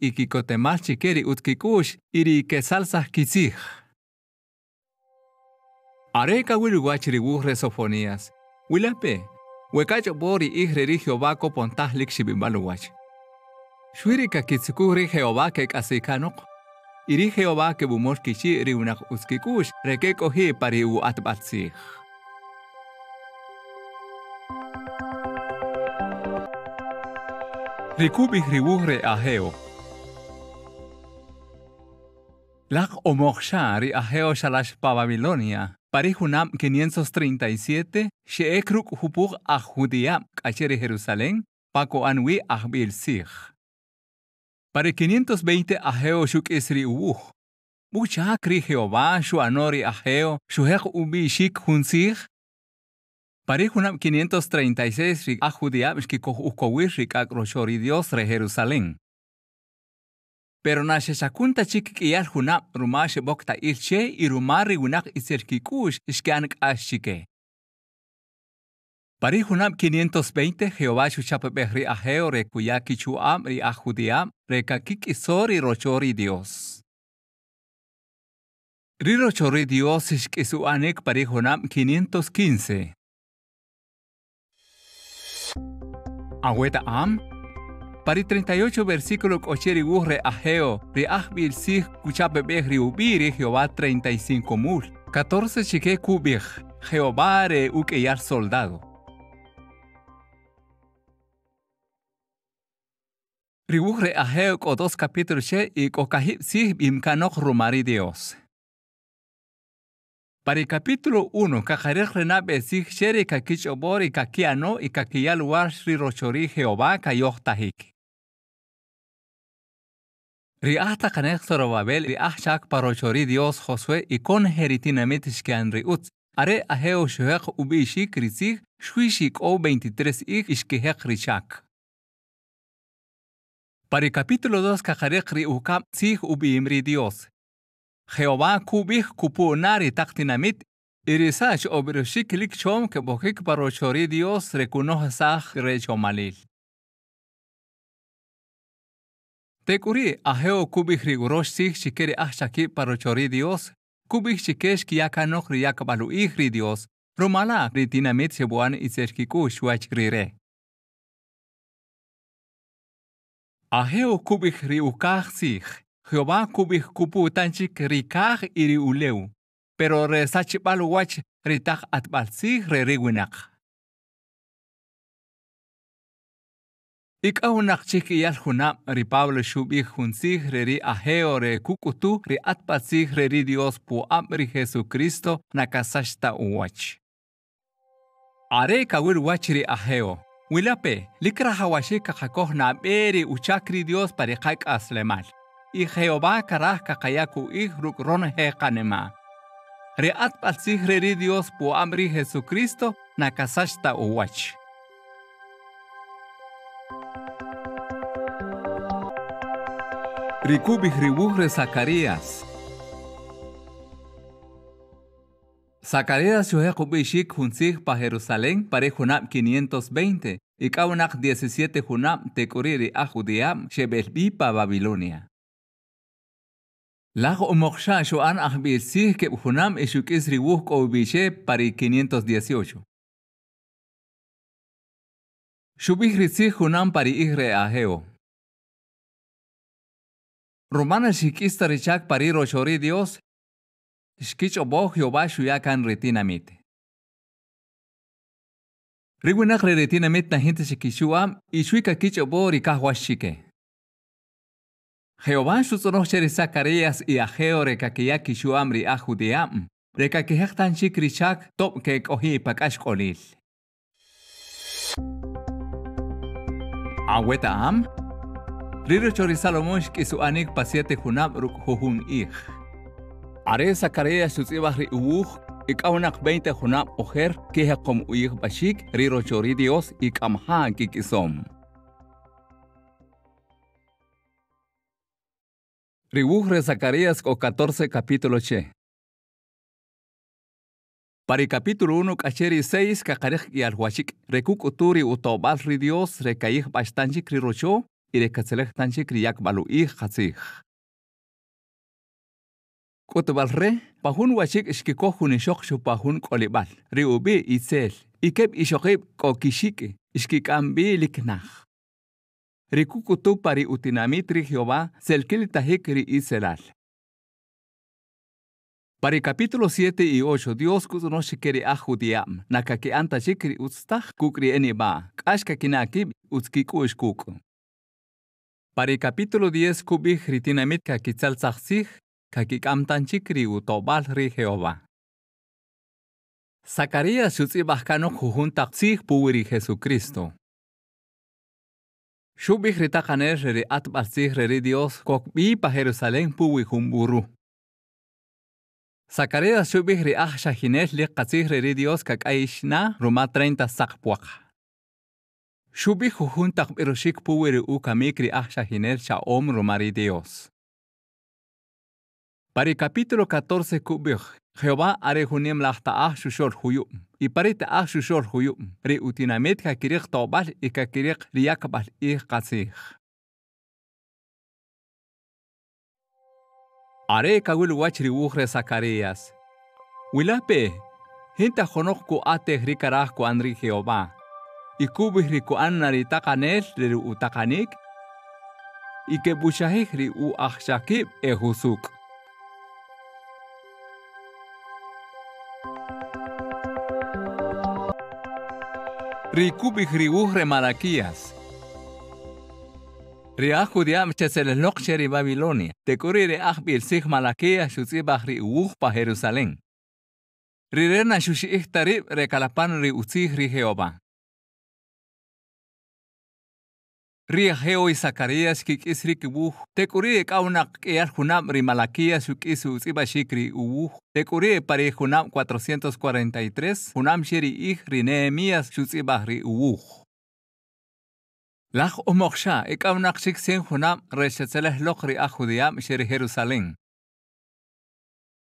iri kesalsah kisich. Areka wiluguachiri wuhre sofonías. Wilape, wekacho bori ihreri Jehová kopontahlik shibimaluwach. Shwiri kakitsukuri Jehová kek asikanok. Iri Jehová que bumor kishi iri unak uskikush reke kohi pari u atbatsih. Rikubih riwuhre aheo. Lak omoksha ri aheo shalash pa Babilonia. Pari hunam 537 sheekruk hupur a Judea kachere Jerusalén pako anwi ahbil sich. Para 520 aheo shuk isri uwuh. Mucha kri Jehová shu anori aheo shuhek ubi shik hunsich. Para hunam 536 rik ahudiab shkikoh ukowir rik akroshori Dios re Jerusalén. Pero na sheshakunta chik iyal hunam rumashe bokta ilche y rumari unak iserkikush ishkanak ashike. Pari hunam 520 Jehová shuchapebehri aheo re kuyaki chuam ri ahudiam re kakik isori rochori Dios. Ri rochori Dios ishkisu anek pari hunam 515. Agüeta am Pari 38 versículo cocheri urre ageo, ri ahbil sig kuchapebehri ubiri Jehová 35 mul. 14 chique kubich, Jehová re ukeyar soldado. Aheo ko dos capítulos y ko kahip sig imkanok rumari Dios. Para el capítulo 1, kajarek renabe sig shere kakich obori kakiano y kakiyal warshri rochori Jehová kayohtahik. Riahta kanek Zorobabel riah shak parochori Dios Josué y con heritinamit shkean riutz. Are aheo shuhek ubi shik rizig shuishik o 23 ik ishkehek richak. Para el capítulo 2 kajarek riukam sig ubi imri Dios. Jehová kubih kupu nari taktinamit irisach obirushik lik chom ke bokik parochori Dios rekunoh sah rechomalil. Tekuri aheo kubih rigurosh sig shikeri ahshaki parochori Dios, kubih shikesh kiyakanok riyak balu ihri Dios, romala ritinamit sebuan iserkiku shuach rire. Aheo kubih riukah sig, Jehová kubih kupu tanchik rikah iri uleu, pero resach balu wach ritach atbal sig re riwinak. Ikaunak chiki yal hunam ri Pablo shubih hunsig re ri aheo re kukutu ri atpatsig re ri Dios pu am ri Jesucristo nakasashta uwach. Are kawir wach ri aheo. Wilape, likra hawashi kakakoh na beri uchakri Dios pari kaik aslemal. Y Jehová karah kakayaku ih rukron he kanema. Re atpatsig re ri Dios pu am ri Jesucristo nakasashta uwach. Rikubih ribuhre Zacarías. Zacarías shuhekubishik hunsig pa Jerusalén pare junam 520 y kaunak 17 junam tekuriri a Judiam shebelbi pa Babilonia. Lag umoksha shuan ahbil sig ke junam ishukis ribuh koubishe pari 518. Shubih rizig junam pari ihre aheo. Romana shikista richak pariro chori Dios, shkich obo Jehová shuyakan retinamit. Riwinak re retinamit na gente shikishuam, ishuika kich obo rikahwashike. Jehová shutzoroch cheri Zacarías y Ageo rekakiya kishuam ri ajudiam, rekakihektan shik richak top ke kohi pakash kolil. Aweta am, Riro chori Salomón kisu anik pasiete hunam ruk huhun ih. Are Zacarías sutzibah ri uwuh ikaunak 20 hunam ojer kiha kom uih bashik riro chori Dios ikamha kikisom. Ribujre Zacarías o 14 capítulo che. Para el capítulo 1 cacheri 6 kakarek y alhuachik rekuk uturi utobal ri Dios recaig bastanchik ri y rekatzelek tanchik riyak balu ih hatzig. Kutbal re, pahun wachik ishkiko hunishok shu pahun kolibal, ri ubi itzel, ikeb ishokib kokishike, ishkikambi liknach. Rikukutu pari utinamitri Jehová, selkil tahik ri itzelal. Para el capítulo 7 y 8, Dios kuzuno shikeri a judiam, nakaki anta shikri utstach kukri eniba, kashka kinakib utskiku ishkuk. Para el capítulo 10, kubi ritinamit kakitzal saxich, kakik amtan chikri utobal ri Jehová. Zacarías shutzi bajkano jujuntak tzich puwiri Jesucristo. Shubih ritakaner reri atbal tzich reri Dios kok bi pa Jerusalén puwi humburu. Zacarías shubih ri ah shahinel li qatzich reri Dios kak aishna Roma 30 sakpuak. Shubih jujuntak birushik puwiri u kamikri ah shahinel shaom Romari Dios. Para el capítulo 14 kubih, Jehová are hunim lahta ah shushor huyum. Y para te ah shushor huyum, ri utinamit ka kirik tobal y ka kirik riakbal i qatzih. Are kawil wach ri wuhre Zacarías. Wilape, hinta honok ku ate rikarah ku anri Jehová. Y kubih ri ku annari takanel ri utakanik. Y que bushahik ri u ahshakib e husuk. Rikubih riuhre Malaquías. Ria Judiam chesel lokcheri Babilonia. Te kurire ahbil sig Malaquías shuzibah ri uh pa Jerusalén. Rirena shushi ihtarib rekalapan ri utzih ri Jehová. Ria Geo y Zacarías kik isri kibuh. Te kurire kaunak kear junam ri Malaquías shuk isu utziba shikri uh. Te kurire pare junam 443. Junam shiri ih ri Nehemías shutzibah ri uh. Lach umoksha ikaunak shik sen junam reshetzeleh lokri a Judiam shiri Jerusalén.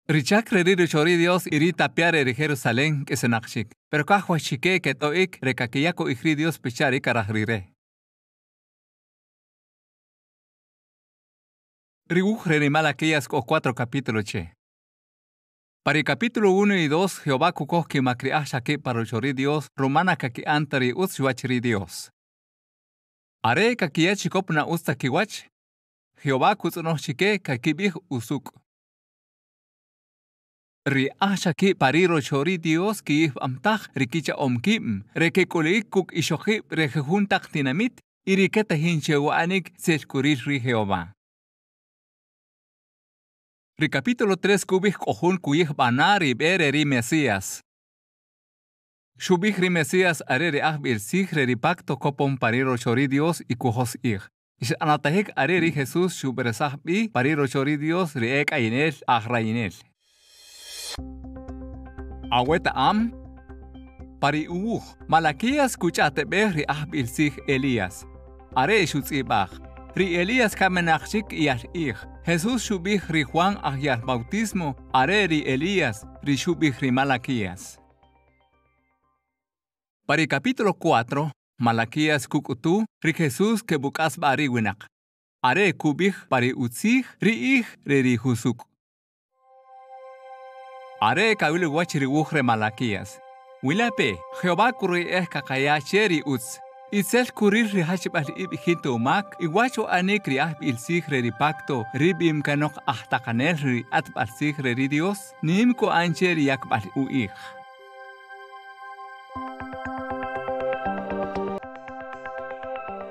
Richak reri chori Dios iri tapiare ri Jerusalén que se nakshik. Pero kahwa shike que rekakiyako ihri Dios pichari karahrire. Ribuj de Malaquías o cuatro capítulos. Para el capítulo 1 y 2, Jehová kukos que macriasha que para el Dios, romana kaki antari utshuachri Dios. Are kakia chikopna usta kiwach, Jehová kutsuno chike kakibih usuk. Ri asha ki pariro chori Dios ki if amtach rikicha omkim, reke koleik kuk ishoki rejejuntak tinamit, iriketa hinchewanik selkurir ri Jehová. Ri capítulo 3 kubih kohun kuyih banar y bere ri Mesías. Shubih ri Mesías are ri ahbil sigre pacto kopon pariro chori Dios y kuhos ig. Ish anatahik are ri Jesús shuberesahbi pariro chori Dios ri ek ainel ahrainel. Aweta am pari uwuh Malaquías kuchate beh ri ahbil sig Elías. Are shutzibach. Ri Elías kamenachik yal ig. Jesús shubih Juan ahyal bautismo, are ri Elías, ri shubih ri Malaquías. Para el capítulo 4, Malaquías kukutu, ri Jesús que bukas bari winak. Are kubih pari utzih, ri ih ri ri husuk. Are kawilu wach ri wuh re Malaquías. Wilape, Jehová kuri eh kakaya cheri utz. Itzel kurir ri hachibal ib hinto mak, iwacho anek ri ahb il sigre ri pacto, ribim kanok ahtakanel ri atbal sigre ri Dios, nim ko anche ri yakbal u ich.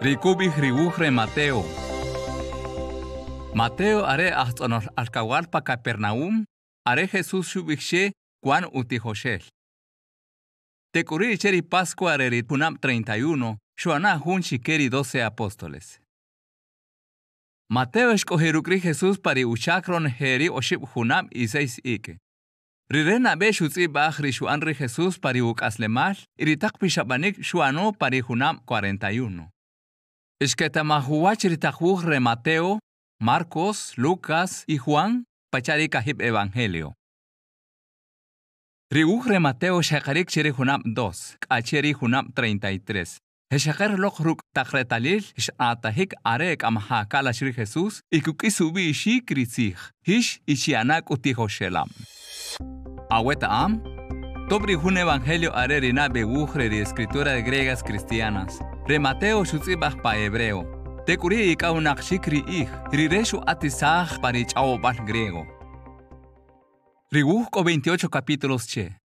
Rikubi riwuhre Mateo. Mateo are ahtonor alkawalpa Capernaum, are Jesús shubikshe Juan utihoshel. Tekuri cheri Pascua reri punam 31, Shuana hun shikeri 12 apóstoles. Mateo escogerukri Jesús pari uchakron heri oshib hunam y seis ike. Rirena be shutzi bachri shuan ri Jesús pari ukaslemal, iritak pishabanik shuano pari hunam 41. Ishketamahuach ritakhuh re Mateo, Marcos, Lucas y Juan pachari kahib evangelio. Riuhre Mateo shakarik chiri hunam 2, kachiri hunam 33. Heshakar lok ruk takretalil atahik arek amha kala shri Jesus ikukisubi ishi kritzich hish ishianak utiho shelam. Aweta am, Tobri un evangelio arerina beugre de escritura griegas cristianas. Re Mateo shutzibach pa hebreo. Te kuri ika unak shikri ih, rireshu atisach parich bal griego. Riguhko 28 capítulos che.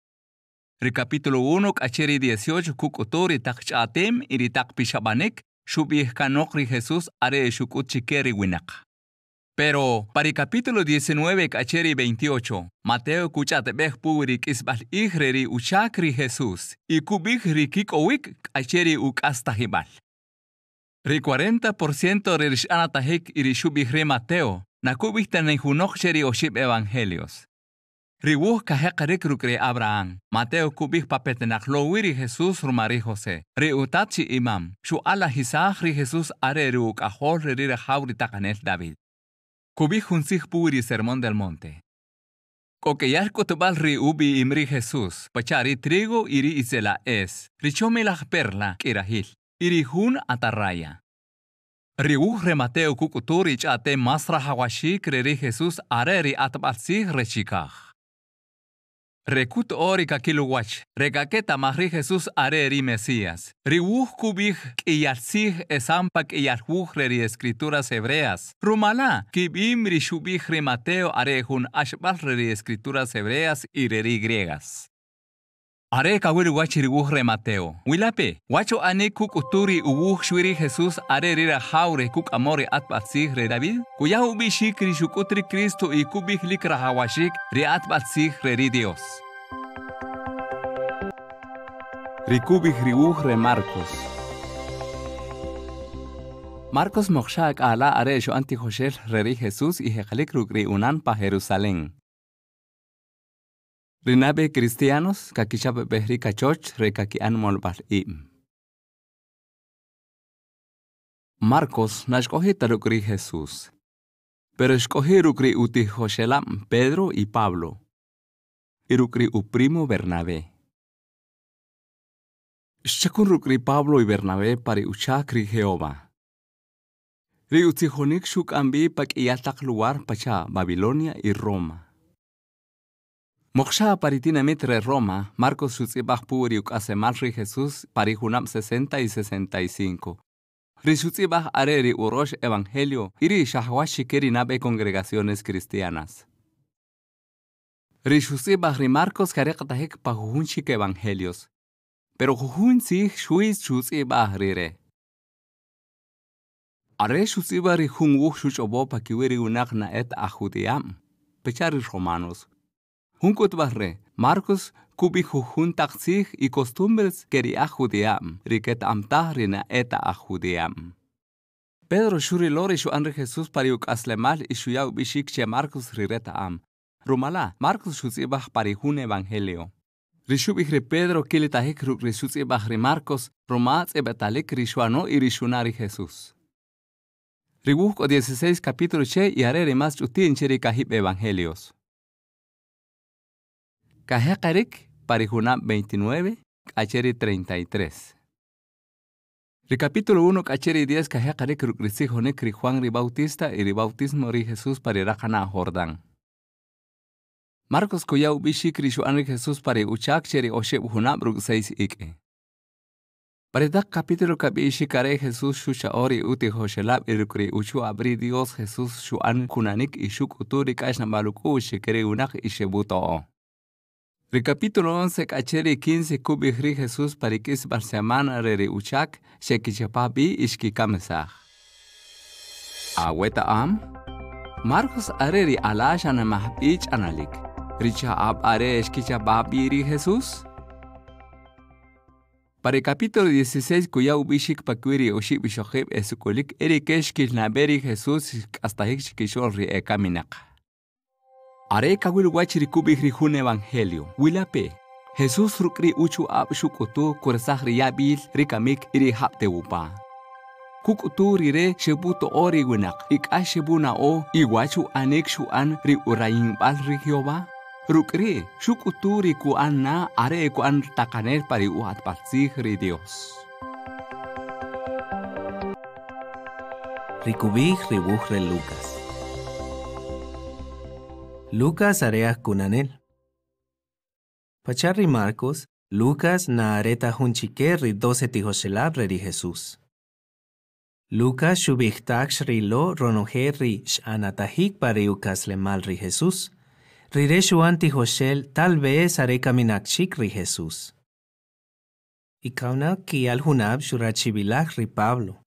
Recapítulo 1 kacheri 18 kukutori takchatem iri takpishabanek shubih kanokri Jesús are shukut chikeri winak. Pero para el capítulo 19, cacheri 28, Mateo kuchatebeh purik isbal ihreri uchakri Jesús y kubihri kikowik cacheri ukastahibal. Ri 40% rish anatahik irishubihri Mateo, nakubihta nejunokcheri evangelios. Riwuh kahekarik rukre Abraham, Mateo kubih papetenak lowiri Jesús rumari Jose. Ri utachi imam, shu ala hisah ri Jesús are ri ukahol ri hauri takanel David. Kubijunsig puri sermón del monte. Kokeyar kotobal ri ubi imri Jesús, pachari trigo iri isela es, richomelah perla kirahil, iri hun atarraya. Riuh remateo kukuturi chate masra hawashi kreri Jesús areri atbalsih rechikah. Rekut ori kakiluwach, regaketa mahri Jesús areri Mesías. Riwuh kubih kiyalsih esampak iyalhuh reri escrituras hebreas. Rumala, kibim rishubih rimateo arehun ashbal reri escrituras hebreas y reri griegas. Are kawiri wachiri wuhre Mateo. Wilape, wacho ane kuk uturi uwuh shwiri Jesus are rira haure kuk amore atbatsih re David. Kuya ubi shikri shukutri Kristo i kubih likra hawashik re atbatsih re ri Dios. Rikubih riwuhre Marcos. Marcos mochak ala are sho anti Joshel re ri Jesus i hekalik rukri unan pa Jerusalén. Rinabe cristianos kakishab behri kachoch re kaki anmol bal im. Marcos na escoge tarukri Jesús. Pero escoge rukri uti Joshelam Pedro y Pablo. Y rukri u primo Bernabé. Shakun rukri Pablo y Bernabé pari uchakri Jehová. Ri uti honik shuk ambi pak iyatak luar pacha Babilonia y Roma. Moksha paritina mitre Roma, Marcos Shutzibach puriuk hace malri Jesús parijunam 60 y 65. Rishutzibach areri urosh evangelio, iri shahwashi keri nabe congregaciones cristianas. Rishutzibach ri Marcos karekatahek pahunchik evangelios. Pero jujun si shuiz shutzibach rire. Are shutzibach ri hun wuch shuchobo pakiwiri unak na et ajudiam. Pechari romanos. Hunkut barre, Marcos kubi jujun taxig y costumbres quería judeam, riquet amtah rina eta a. Pedro shuri lori shu Jesús pariuk aslemal y shuyau bishik che Marcos rireta am. Rumala, Marcos shuzibach parihun evangelio. Rishubich re Pedro kilitahik ruk rishuzibach re Marcos, romatz ebetalik rishuano y rishunari Jesús. Ribujo 16 capítulo che y arere más chutin cheri evangelios. Kajeqarik, Parijuna 29, Kacheri 33. El capítulo 1, Kacheri 10, Kajeqarik, Rukrisijonek, Ri Juan Ri Bautista y Ri Bautismo Ri Jesús Parirajana Jordán. Marcos Kuyau Bishik Rishuan Ri Jesús Pari Uchak Cheri Osheb Hunab Ruk 6 Ike. Paridak capítulo kabishi kare Jesús shusha ori uti hoshelab irukri uchu abri Dios Jesús shuan kunanik y shuk uturi kashna maluku shikeri unak ishebuto. El capítulo 11, cacheri 15, kubihri Jesús parikis barsemana reri uchak, shekichapabi ishkikamesach. Aweta am? Marcos areri alashan mahbich analik. Richa ab are eshkichapabi ri Jesús? Para el capítulo 16, cuya ubishik pakwiri oshik bishohib esukulik, erikesh kishnaberi Jesús hasta hikshikishol ri ekaminak. Are kawil wachiri kubihri hun evangelio. Wilape. Jesús rukri uchu ab shukutu kursah riyabil rikamik iri hapte upa. kukutu rire shebuto ori winak ik shebuna o iwachu anek shu an ri urayin bal ri Jehová rukri shukutu ri ku an na are ku an takaner pari uat ri Dios Lucas. Lucas areas kunanel. Pacharri Marcos, Lucas na areta hunchike ri doce tijoshelab ri Jesús. Lucas shubihtak lo ronoje ri shanatahik pari ukas le mal ri Jesús. Rire shuan tijoshel tal vez are kaminakshik ri Jesús. Ikauna ki al hunab shurachibilak ri Pablo.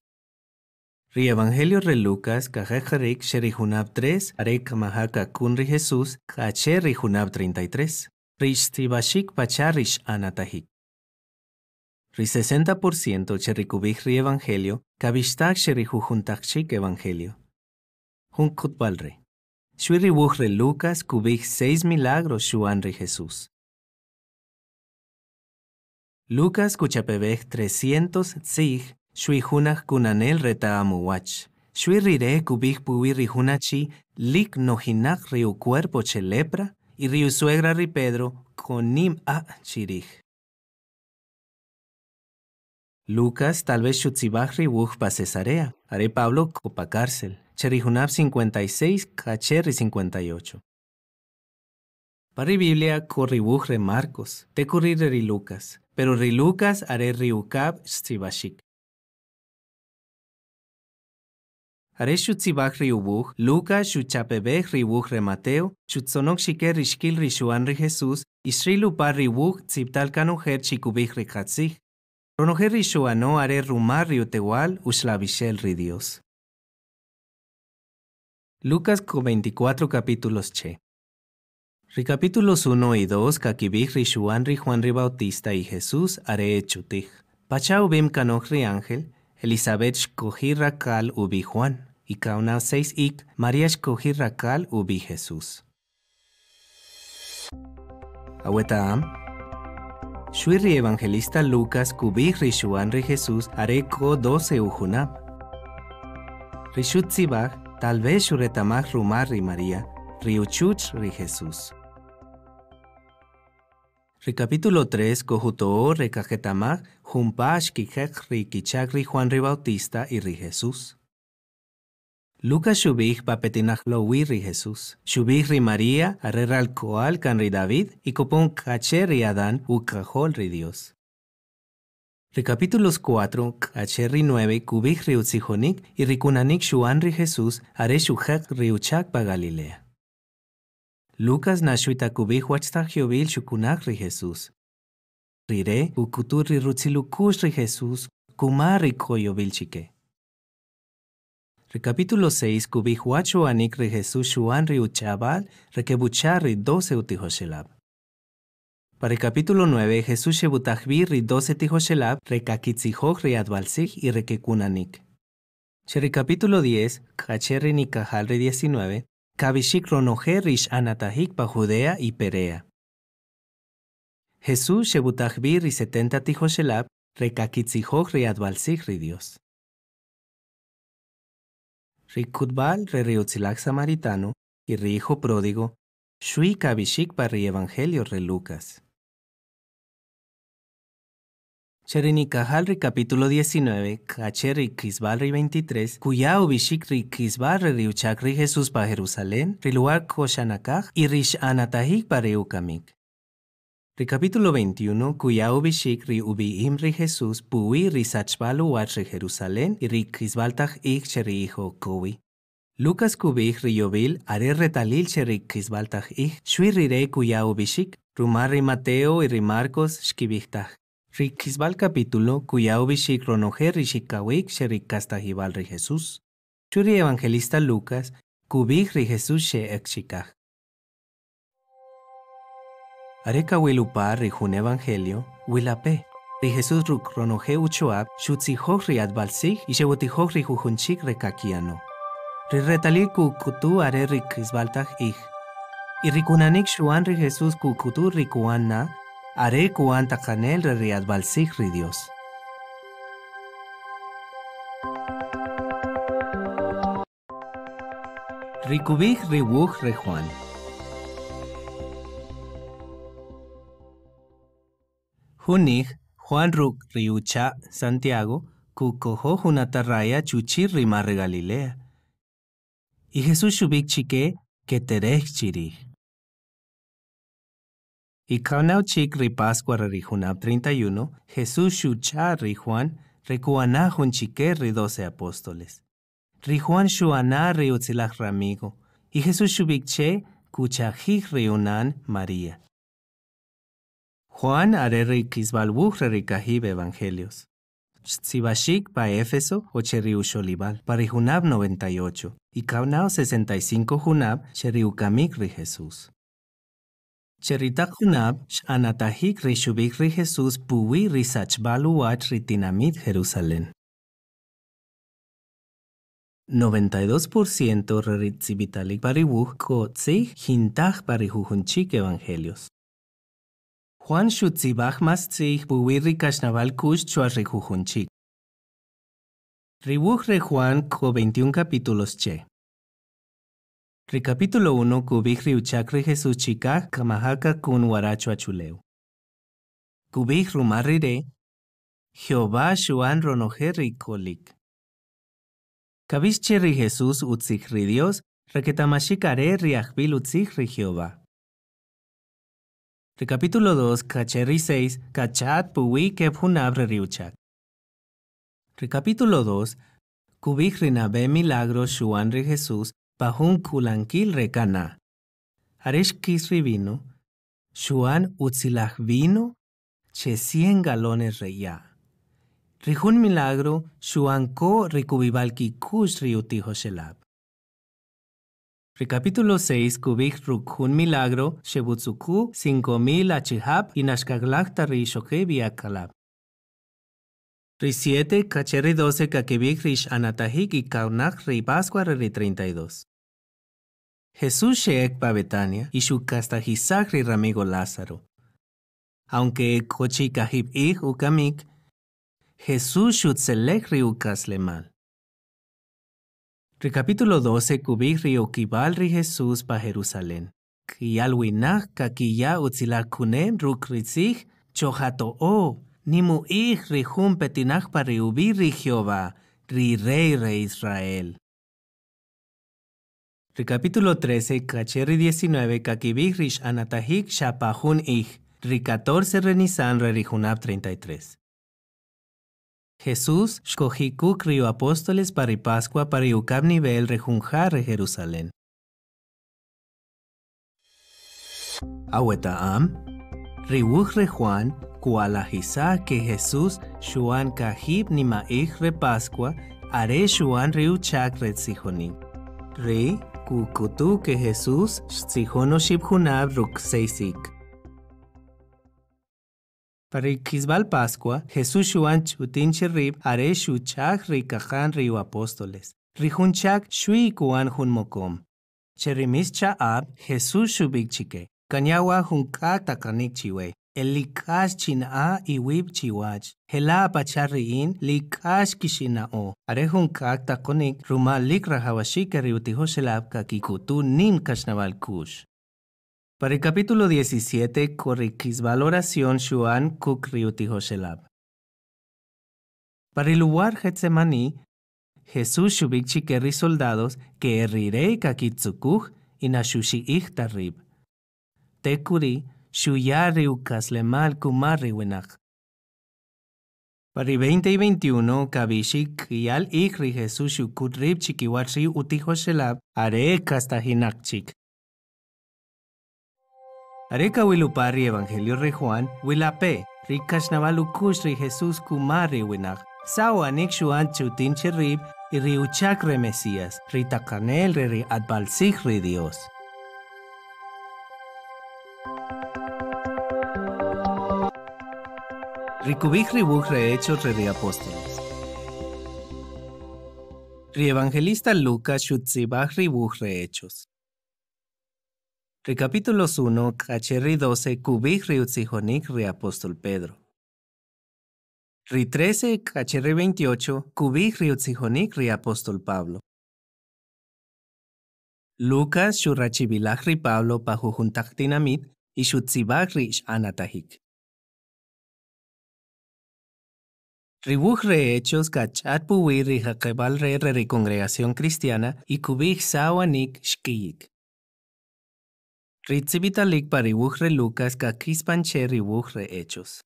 Ri Evangelio re Lucas, kajejarik sherihunab 3, arek mahaka kun ri Jesús, kache rihunab 33. Rish tibashik pacharish anatahik. Ri 60% cherikubik ri Evangelio, kabishtak sherihuhuntakchik Evangelio. Hun kutbalre. Shwiri re Lucas kubik seis milagros shuan ri Jesús. Lucas kuchapebek 300 tzig Shui hunach kunanel reta amuwach. Shui rire kubik puwi hunachi lik nojinak riu cuerpo che lepra y riu suegra ri Pedro nim a chirij. Lucas tal vez chutzibach ribuj pa Cesarea, are Pablo copa cárcel, cherihunab 56, cacherri 58. Pari Biblia corribuj re Marcos, te corrire ri Lucas, pero ri Lucas are riukab stzibashik. Are shutzibach riubuch, Luca shuchapebech ribuch re Mateo, shutzonok shiker rishkil rishuan ri Jesús, isrilu par ribuch tziptal kanujer chikubich rikatzich. Ronojer rishuano are rumar riutewal uslavishel ri Dios. Lucas con 24 capítulos che. Ricapítulos 1 y 2 kakibich rishuan ri Juan ri Bautista y Jesús are echutich. Pachau bim kanoch ri ángel, Elizabeth shkohi rakal ubi Juan y kauna seis ik María escogi rakal ubi Jesús. Awetaam. Shuiri evangelista Lucas kubi rishuan ri Jesús areko doce ujunab. Rishut tal vez shuretamach rumar ri María, riuchuch ri Jesús. Recapítulo 3, Cojuto recajetamach, jumpash kikek ri kichak ri Juan ri Bautista y ri Jesús. Lucas shubih papetinach lo ri Jesús. Shubih ri María, arrera al coal can ri David, y copón cacher ri Adán, u cajol ri Dios. Recapítulos 4, cacher ri 9, cubih ri utzijonik, y rikunanik shuan ri Jesús, are shuhak ri uchak pa Galilea. Lucas nashuita kubih wachta jobil shukunak ri Jesús. Rire, ukutur ri rutzilukush ri Jesús, kumar ri koyobil chike. Capítulo 6, Kubihuacho anik re Jesús shuan ri uchabal, rekebuchar 12 utihoshelab. Para el capítulo 9, Jesús shebutajbi ri 12 tihoshelab, rekakitzihoj ri adbalsig y rekekunanik. Cheri capítulo 10, Kacherri nikahal ri 19, Kabishik ronoje rish anatahik pa Judea y Perea. Jesús shebutajbi ri 70 tihoshelab, rekakitzihoj ri adbalsig ri Dios. Rikutbal re Reutzilak Samaritano y re hijo pródigo, Shui Kabishik para Evangelio re Lucas. Cherinikahal ri capítulo 19, Kacheri Kisbal ri 23, Kuya Ubishik ri Kisbal ri Riuchak ri Jesús pa Jerusalén, ri lugar Koshanakaj y rish Anatahik pa Ri capítulo 21, cuya ubishik ri ubi imri Jesús pui ri sachbalu Jerusalén y ri kisbaltaj ik cheri hijo kowi. Lucas kubik ri yobil are retalil cheri kisbaltaj ik shui re cuya rumar Mateo y ri Marcos shkibijtaj. Ri capítulo cuya ubishik ronoje ri shikawik cheri kastajibal ri Jesús. Evangelista Lucas kubik ri Jesús she ekshikaj. Areka Wilupa Rijun Evangelio, Wilapé. Ri Jesús Rukronoje Uchoab, Shutzihoj Riad Balsig y Shewotihoj Rijujunchik Rekakiano. Ri Retali Kukutu Are Rik Isbaltaj Ij. Y Rikunanik Shuan Ri Jesús Kukutu Rikuanna, Are Kuan Takanel Re Riad Balsig Ri Dios. Rikubig Riwuj Rejuan. Junig Juan Ruk riucha Santiago kukojo junataraya chuchi rimar Galilea. Y Jesús shubik chike keterech chiri. Y kaunau chik ri Pascua ri junab 31, Jesús shucha ri Juan recuana jun chike ri 12 apóstoles. Ri Juan shuana ri utzilach ramigo. Y Jesús shubik che kuchajik ri unan María. Juan areri kisbalbuj rerikahib evangelios. Tzibashik pa Éfeso o Cheriu Sholibal, Parijunab 98, y Kaunao 65 Junab, Cheriukamik ri Jesús. Cheritak Junab, Anatahik ri Shubik ri Jesús, Puwi ri Sachbalu wach ri Tinamit Jerusalén. 92% reritzibitalik paribuj ko tzig hintach parijujunchik evangelios. Juan Shutzibach mas tzig buwiri kashnabal kush chuarrijujunchik. Ribuj re Juan ko 21 capítulos che. Ri capítulo 1 kubik riuchak ri Jesús chikak kamahaka kun waracho achuleu. Kubik rumarire, Jehová shuan ronoje kolik. Kabish ri Jesús utzig ri Dios, reketamashikare riachbil utzig ri Jehová. Ri capítulo 2, Kacheri 6, Kachat Puwi Kebhunab Riuchak. Ri capítulo 2, Kubik Rinabe Milagros Shuan Ri Jesús, Pahun Kulankil Rekana. Aresh Kisri vino, Shuan Utzilach vino, Che 100 galones reya. Rihun milagro, Shuan Ko Rikubibalki Kush Riutiho Shelab. Recapítulo 6, Kubik Rukhun Milagro, Shebutsuku, 5000 Achihab y Nashkaglak Rishoke Kalab. Ri 7, Kacheri 12, Kakebik Rish Anatahik y Kaunak Ri Pascua Ri 32. Jesús Sheek pa Betania y Shukastahisak Ri Ramigo Lázaro. Aunque Kochi Kahib Ik Ukamik, Jesús Shutzelek Ri Ukaslemal. Recapítulo 12, Kubik rio Kibal ri Jesús pa Jerusalén. Kiyalwinach kakiya utzilakune rukritzich chohato o. Nimu ich rihum petinach pa riubi ri Jehová, ri rey re Israel. Recapítulo 13, Kacheri 19, Kakibik rish anatahik shapahun ich. Ri 14 renisan re rihunab 33. Jesús escogió rio apóstoles para Pascua para yucab nivel rejunjar de Jerusalén. Aweta am, riwuj re Juan, kualajisa que Jesús shuan kahib ni maich re Pascua, are shuan riuchak re tzihoni. Re, kukutu que Jesús tzihono shibhunab ruk seisik. Para Kisbal Pascua, Jesús shuan chutin cherib are shuchak rikajan rio apóstoles. Rihunchak shui kuan hun mokom. Cherimis chaab Jesús shubik chike. Kanyawa hunka takanik chiwe. El likas china y wib chiwach. Hela apachariin likas kishinao. Are hunka takonik ruma lik rahawashike riutiho shelab kakikutu nin kashnabal kush. Para el capítulo 17, corriquisbal oración Shuan Kukriuti Hoshelab. Para el lugar Getsemaní, Jesús shubik chikerri soldados que errirei kakitsukuj y nashushi tarib. Tekuri shuyari ukaslemal kumari winach. Para el 20 y 21, kabishik yal ikri Jesús shukutrib chikiwatri uti Hoshelab are kastahinakchik. Areka wilupari Evangelio re Juan, wilape, rikas navalukush ri Jesús kumari winag. Sawa anik shuan chutin cherib, y riuchak re Mesías, ritakanel re adbalsik re Dios. Rikubik ribuj re hechos re ri apóstoles. Ri evangelista Lucas shutzibach ribuj re hechos. Recapítulos 1, Cacherri 12, Kubik Riutzijonik Ri Apóstol Pedro. Ri 13, Cacherri 28, Kubik Riutzijonik Ri Apóstol Pablo. Lucas xurrachibilaj ri Pablo pa jujuntaj tinamit y xutzibaj ri x'anatajik. Ribuj re hechos kachat puwi re congregación cristiana y kubij sawanik xkiyik. Ritzibitalik pa ribuj re Lucas kakispan che ribuj re hechos.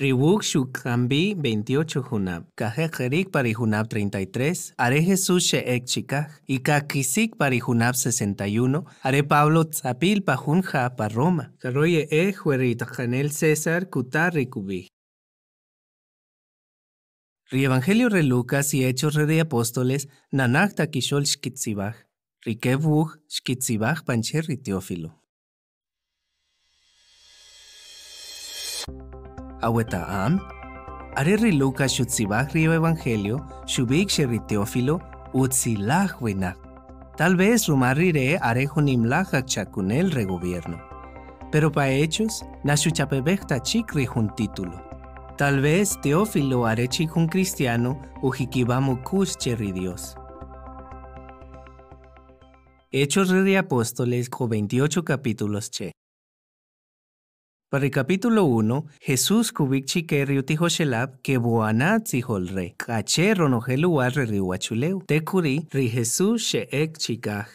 Ribuj Shukhambi 28 Junab, Kajejerik para Junab 33, Are Jesús Sheek Chikaj, y Kakisik para Junab 61, Are Pablo Tzapil pa Junja pa Roma, Karoye E Juerit Janel César Kutar Rikubi. Ri Evangelio re Lucas y Hechos re de Apóstoles, Nanak Takishol Shkitzibaj, Rikevuj Shkitzibaj Pancher Teófilo. Aweta am, Areri Lucas Shutzibach Rio Evangelio, Shubik Sheri Teófilo, Utzilah Winak. Tal vez rumarire are junimlach chakunel re gobierno. Pero pa hechos, nashuchapebechta chikri un título. Tal vez Teófilo are un cristiano, ujikibamu kush cherri Dios. Hechos de Apóstoles, 28 capítulos che. Para el capítulo 1, Jesús kubik chike riutijo shelab que boana tzihol re. Kache ronojelu al re rihuachuleu. Tekuri ri Jesús sheek chikaj.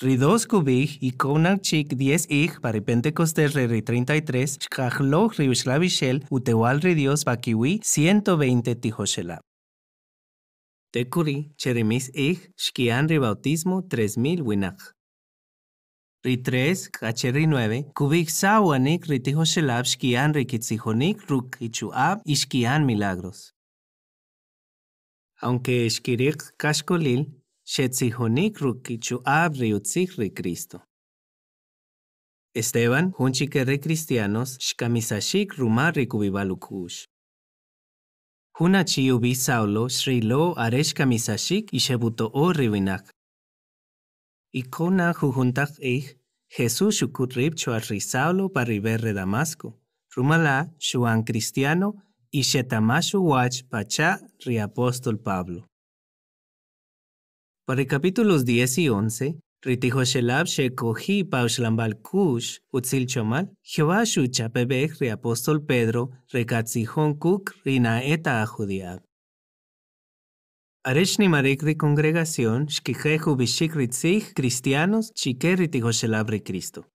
Ri dos kubik y konak chik 10 ik para Pentecostés re ri 33, shkajlo ri uslavishel utewal ri Dios bakiwi 120 tijo shelab. Tekuri, cheremis ik, shkian ri bautismo 3000 winach. Ri 3, Kacheri 9, Kubik Sawanik Ritijo Shelab Shkian Rikitzijonik Ruk Ichuab y Milagros. Aunque Shkirik Kashkolil, Shetzijonik Ruk Ichuab Riutzich Ri Cristo. Esteban, Hunchike Re Cristianos, Shkamisashik Rumar Rikubibalukush. Hunachi ubi Saulo, Shrilo Aresh Kamisashik y Shebuto O Riwinak. Ikona jujuntak ich, Jesús shukutrib chuarri Saulo pariberre Damasco, Rumala shuan cristiano y shetamashu wach pacha ri apóstol Pablo. Para capítulos 10 y 11, Ritijo Shelab shekohi pauslambal kush utzil chomal, Jehová chapebech ri apóstol Pedro rekatzihon kuk rina eta ajudiab. Areshni marek de congregación, shkijehu bishik ritzich, cristianos, chikeriti Goshelabri Cristo.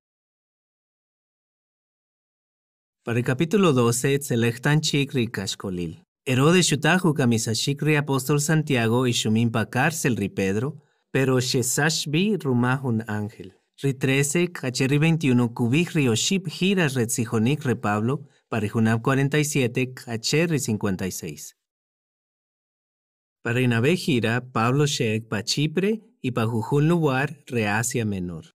Para el capítulo 12, Tselechtan chikri kashkolil. Herodes shutahu kamisashikri apóstol Santiago y shumimpa cárcel ri Pedro, pero shesashbi rumahun ángel. Ri 13, kacheri 21, kubik ri oship giras retzijonik re Pablo, para Junab 47, kacheri 56. Para Inabe gira, Pablo Sheek pa Chipre y pa Jujun lugar re Asia Menor.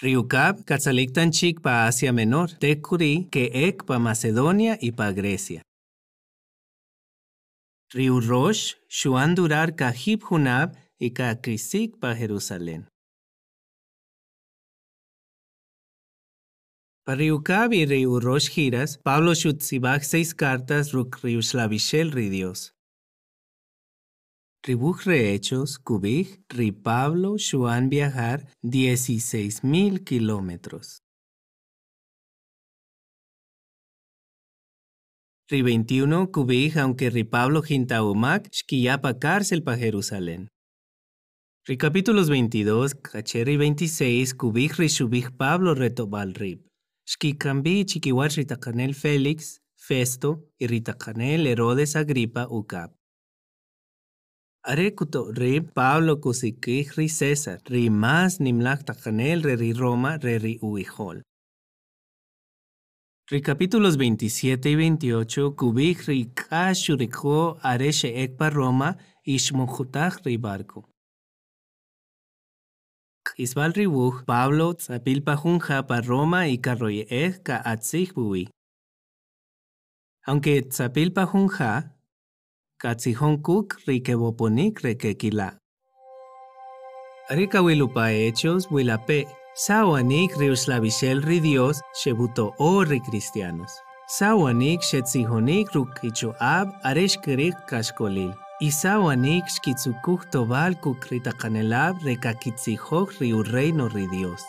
Riukab Katzaliktan chik pa Asia Menor, Tekuri que ek pa Macedonia y pa Grecia. Riu Rosh, Shuan Durar ka Hip Hunab y ka Krisik pa Jerusalén. Para Riukab y Riu Rosh giras, Pablo Shutzibach seis cartas ruk Riu Slavishel ri Dios. Ribuj re Hechos, Kubij, Ri Pablo, Shuan viajar 16 mil kilómetros. Ri 21, Kubij, aunque Ri Pablo Jintaumac, Shkiyapa cárcel pa Jerusalén. Ri capítulos 22, Kacheri 26, Kubij Ri Pablo retobal Rib. Shkikambi Chiquiwach Ritacanel Félix, Festo y Ritacanel Herodes Agripa Ucap. Arekuto ri Pablo kusikij ri César, ri más nimlak tacanel re ri Roma re ri uijol. Ri capítulos 27 y 28 kubij ri kashurikho areshe ekpa Roma ishmojutaj ri barco. Isbal ri wuj Pablo tzapilpa junja pa Roma y carroye ka atzij buwi. Aunque tzapilpa junja, Katsihonkuk rikeboponik rekekila. Rika wilupa hechos wilape. Sawanik riuslavishel ri Dios shebuto o ri cristianos. Sawanik shetzihonik rukicho ab areshkerik kashkolil. Isawanik xkitsukuj tobal kukritakanelab rekakitzijoj riu reino ri Dios.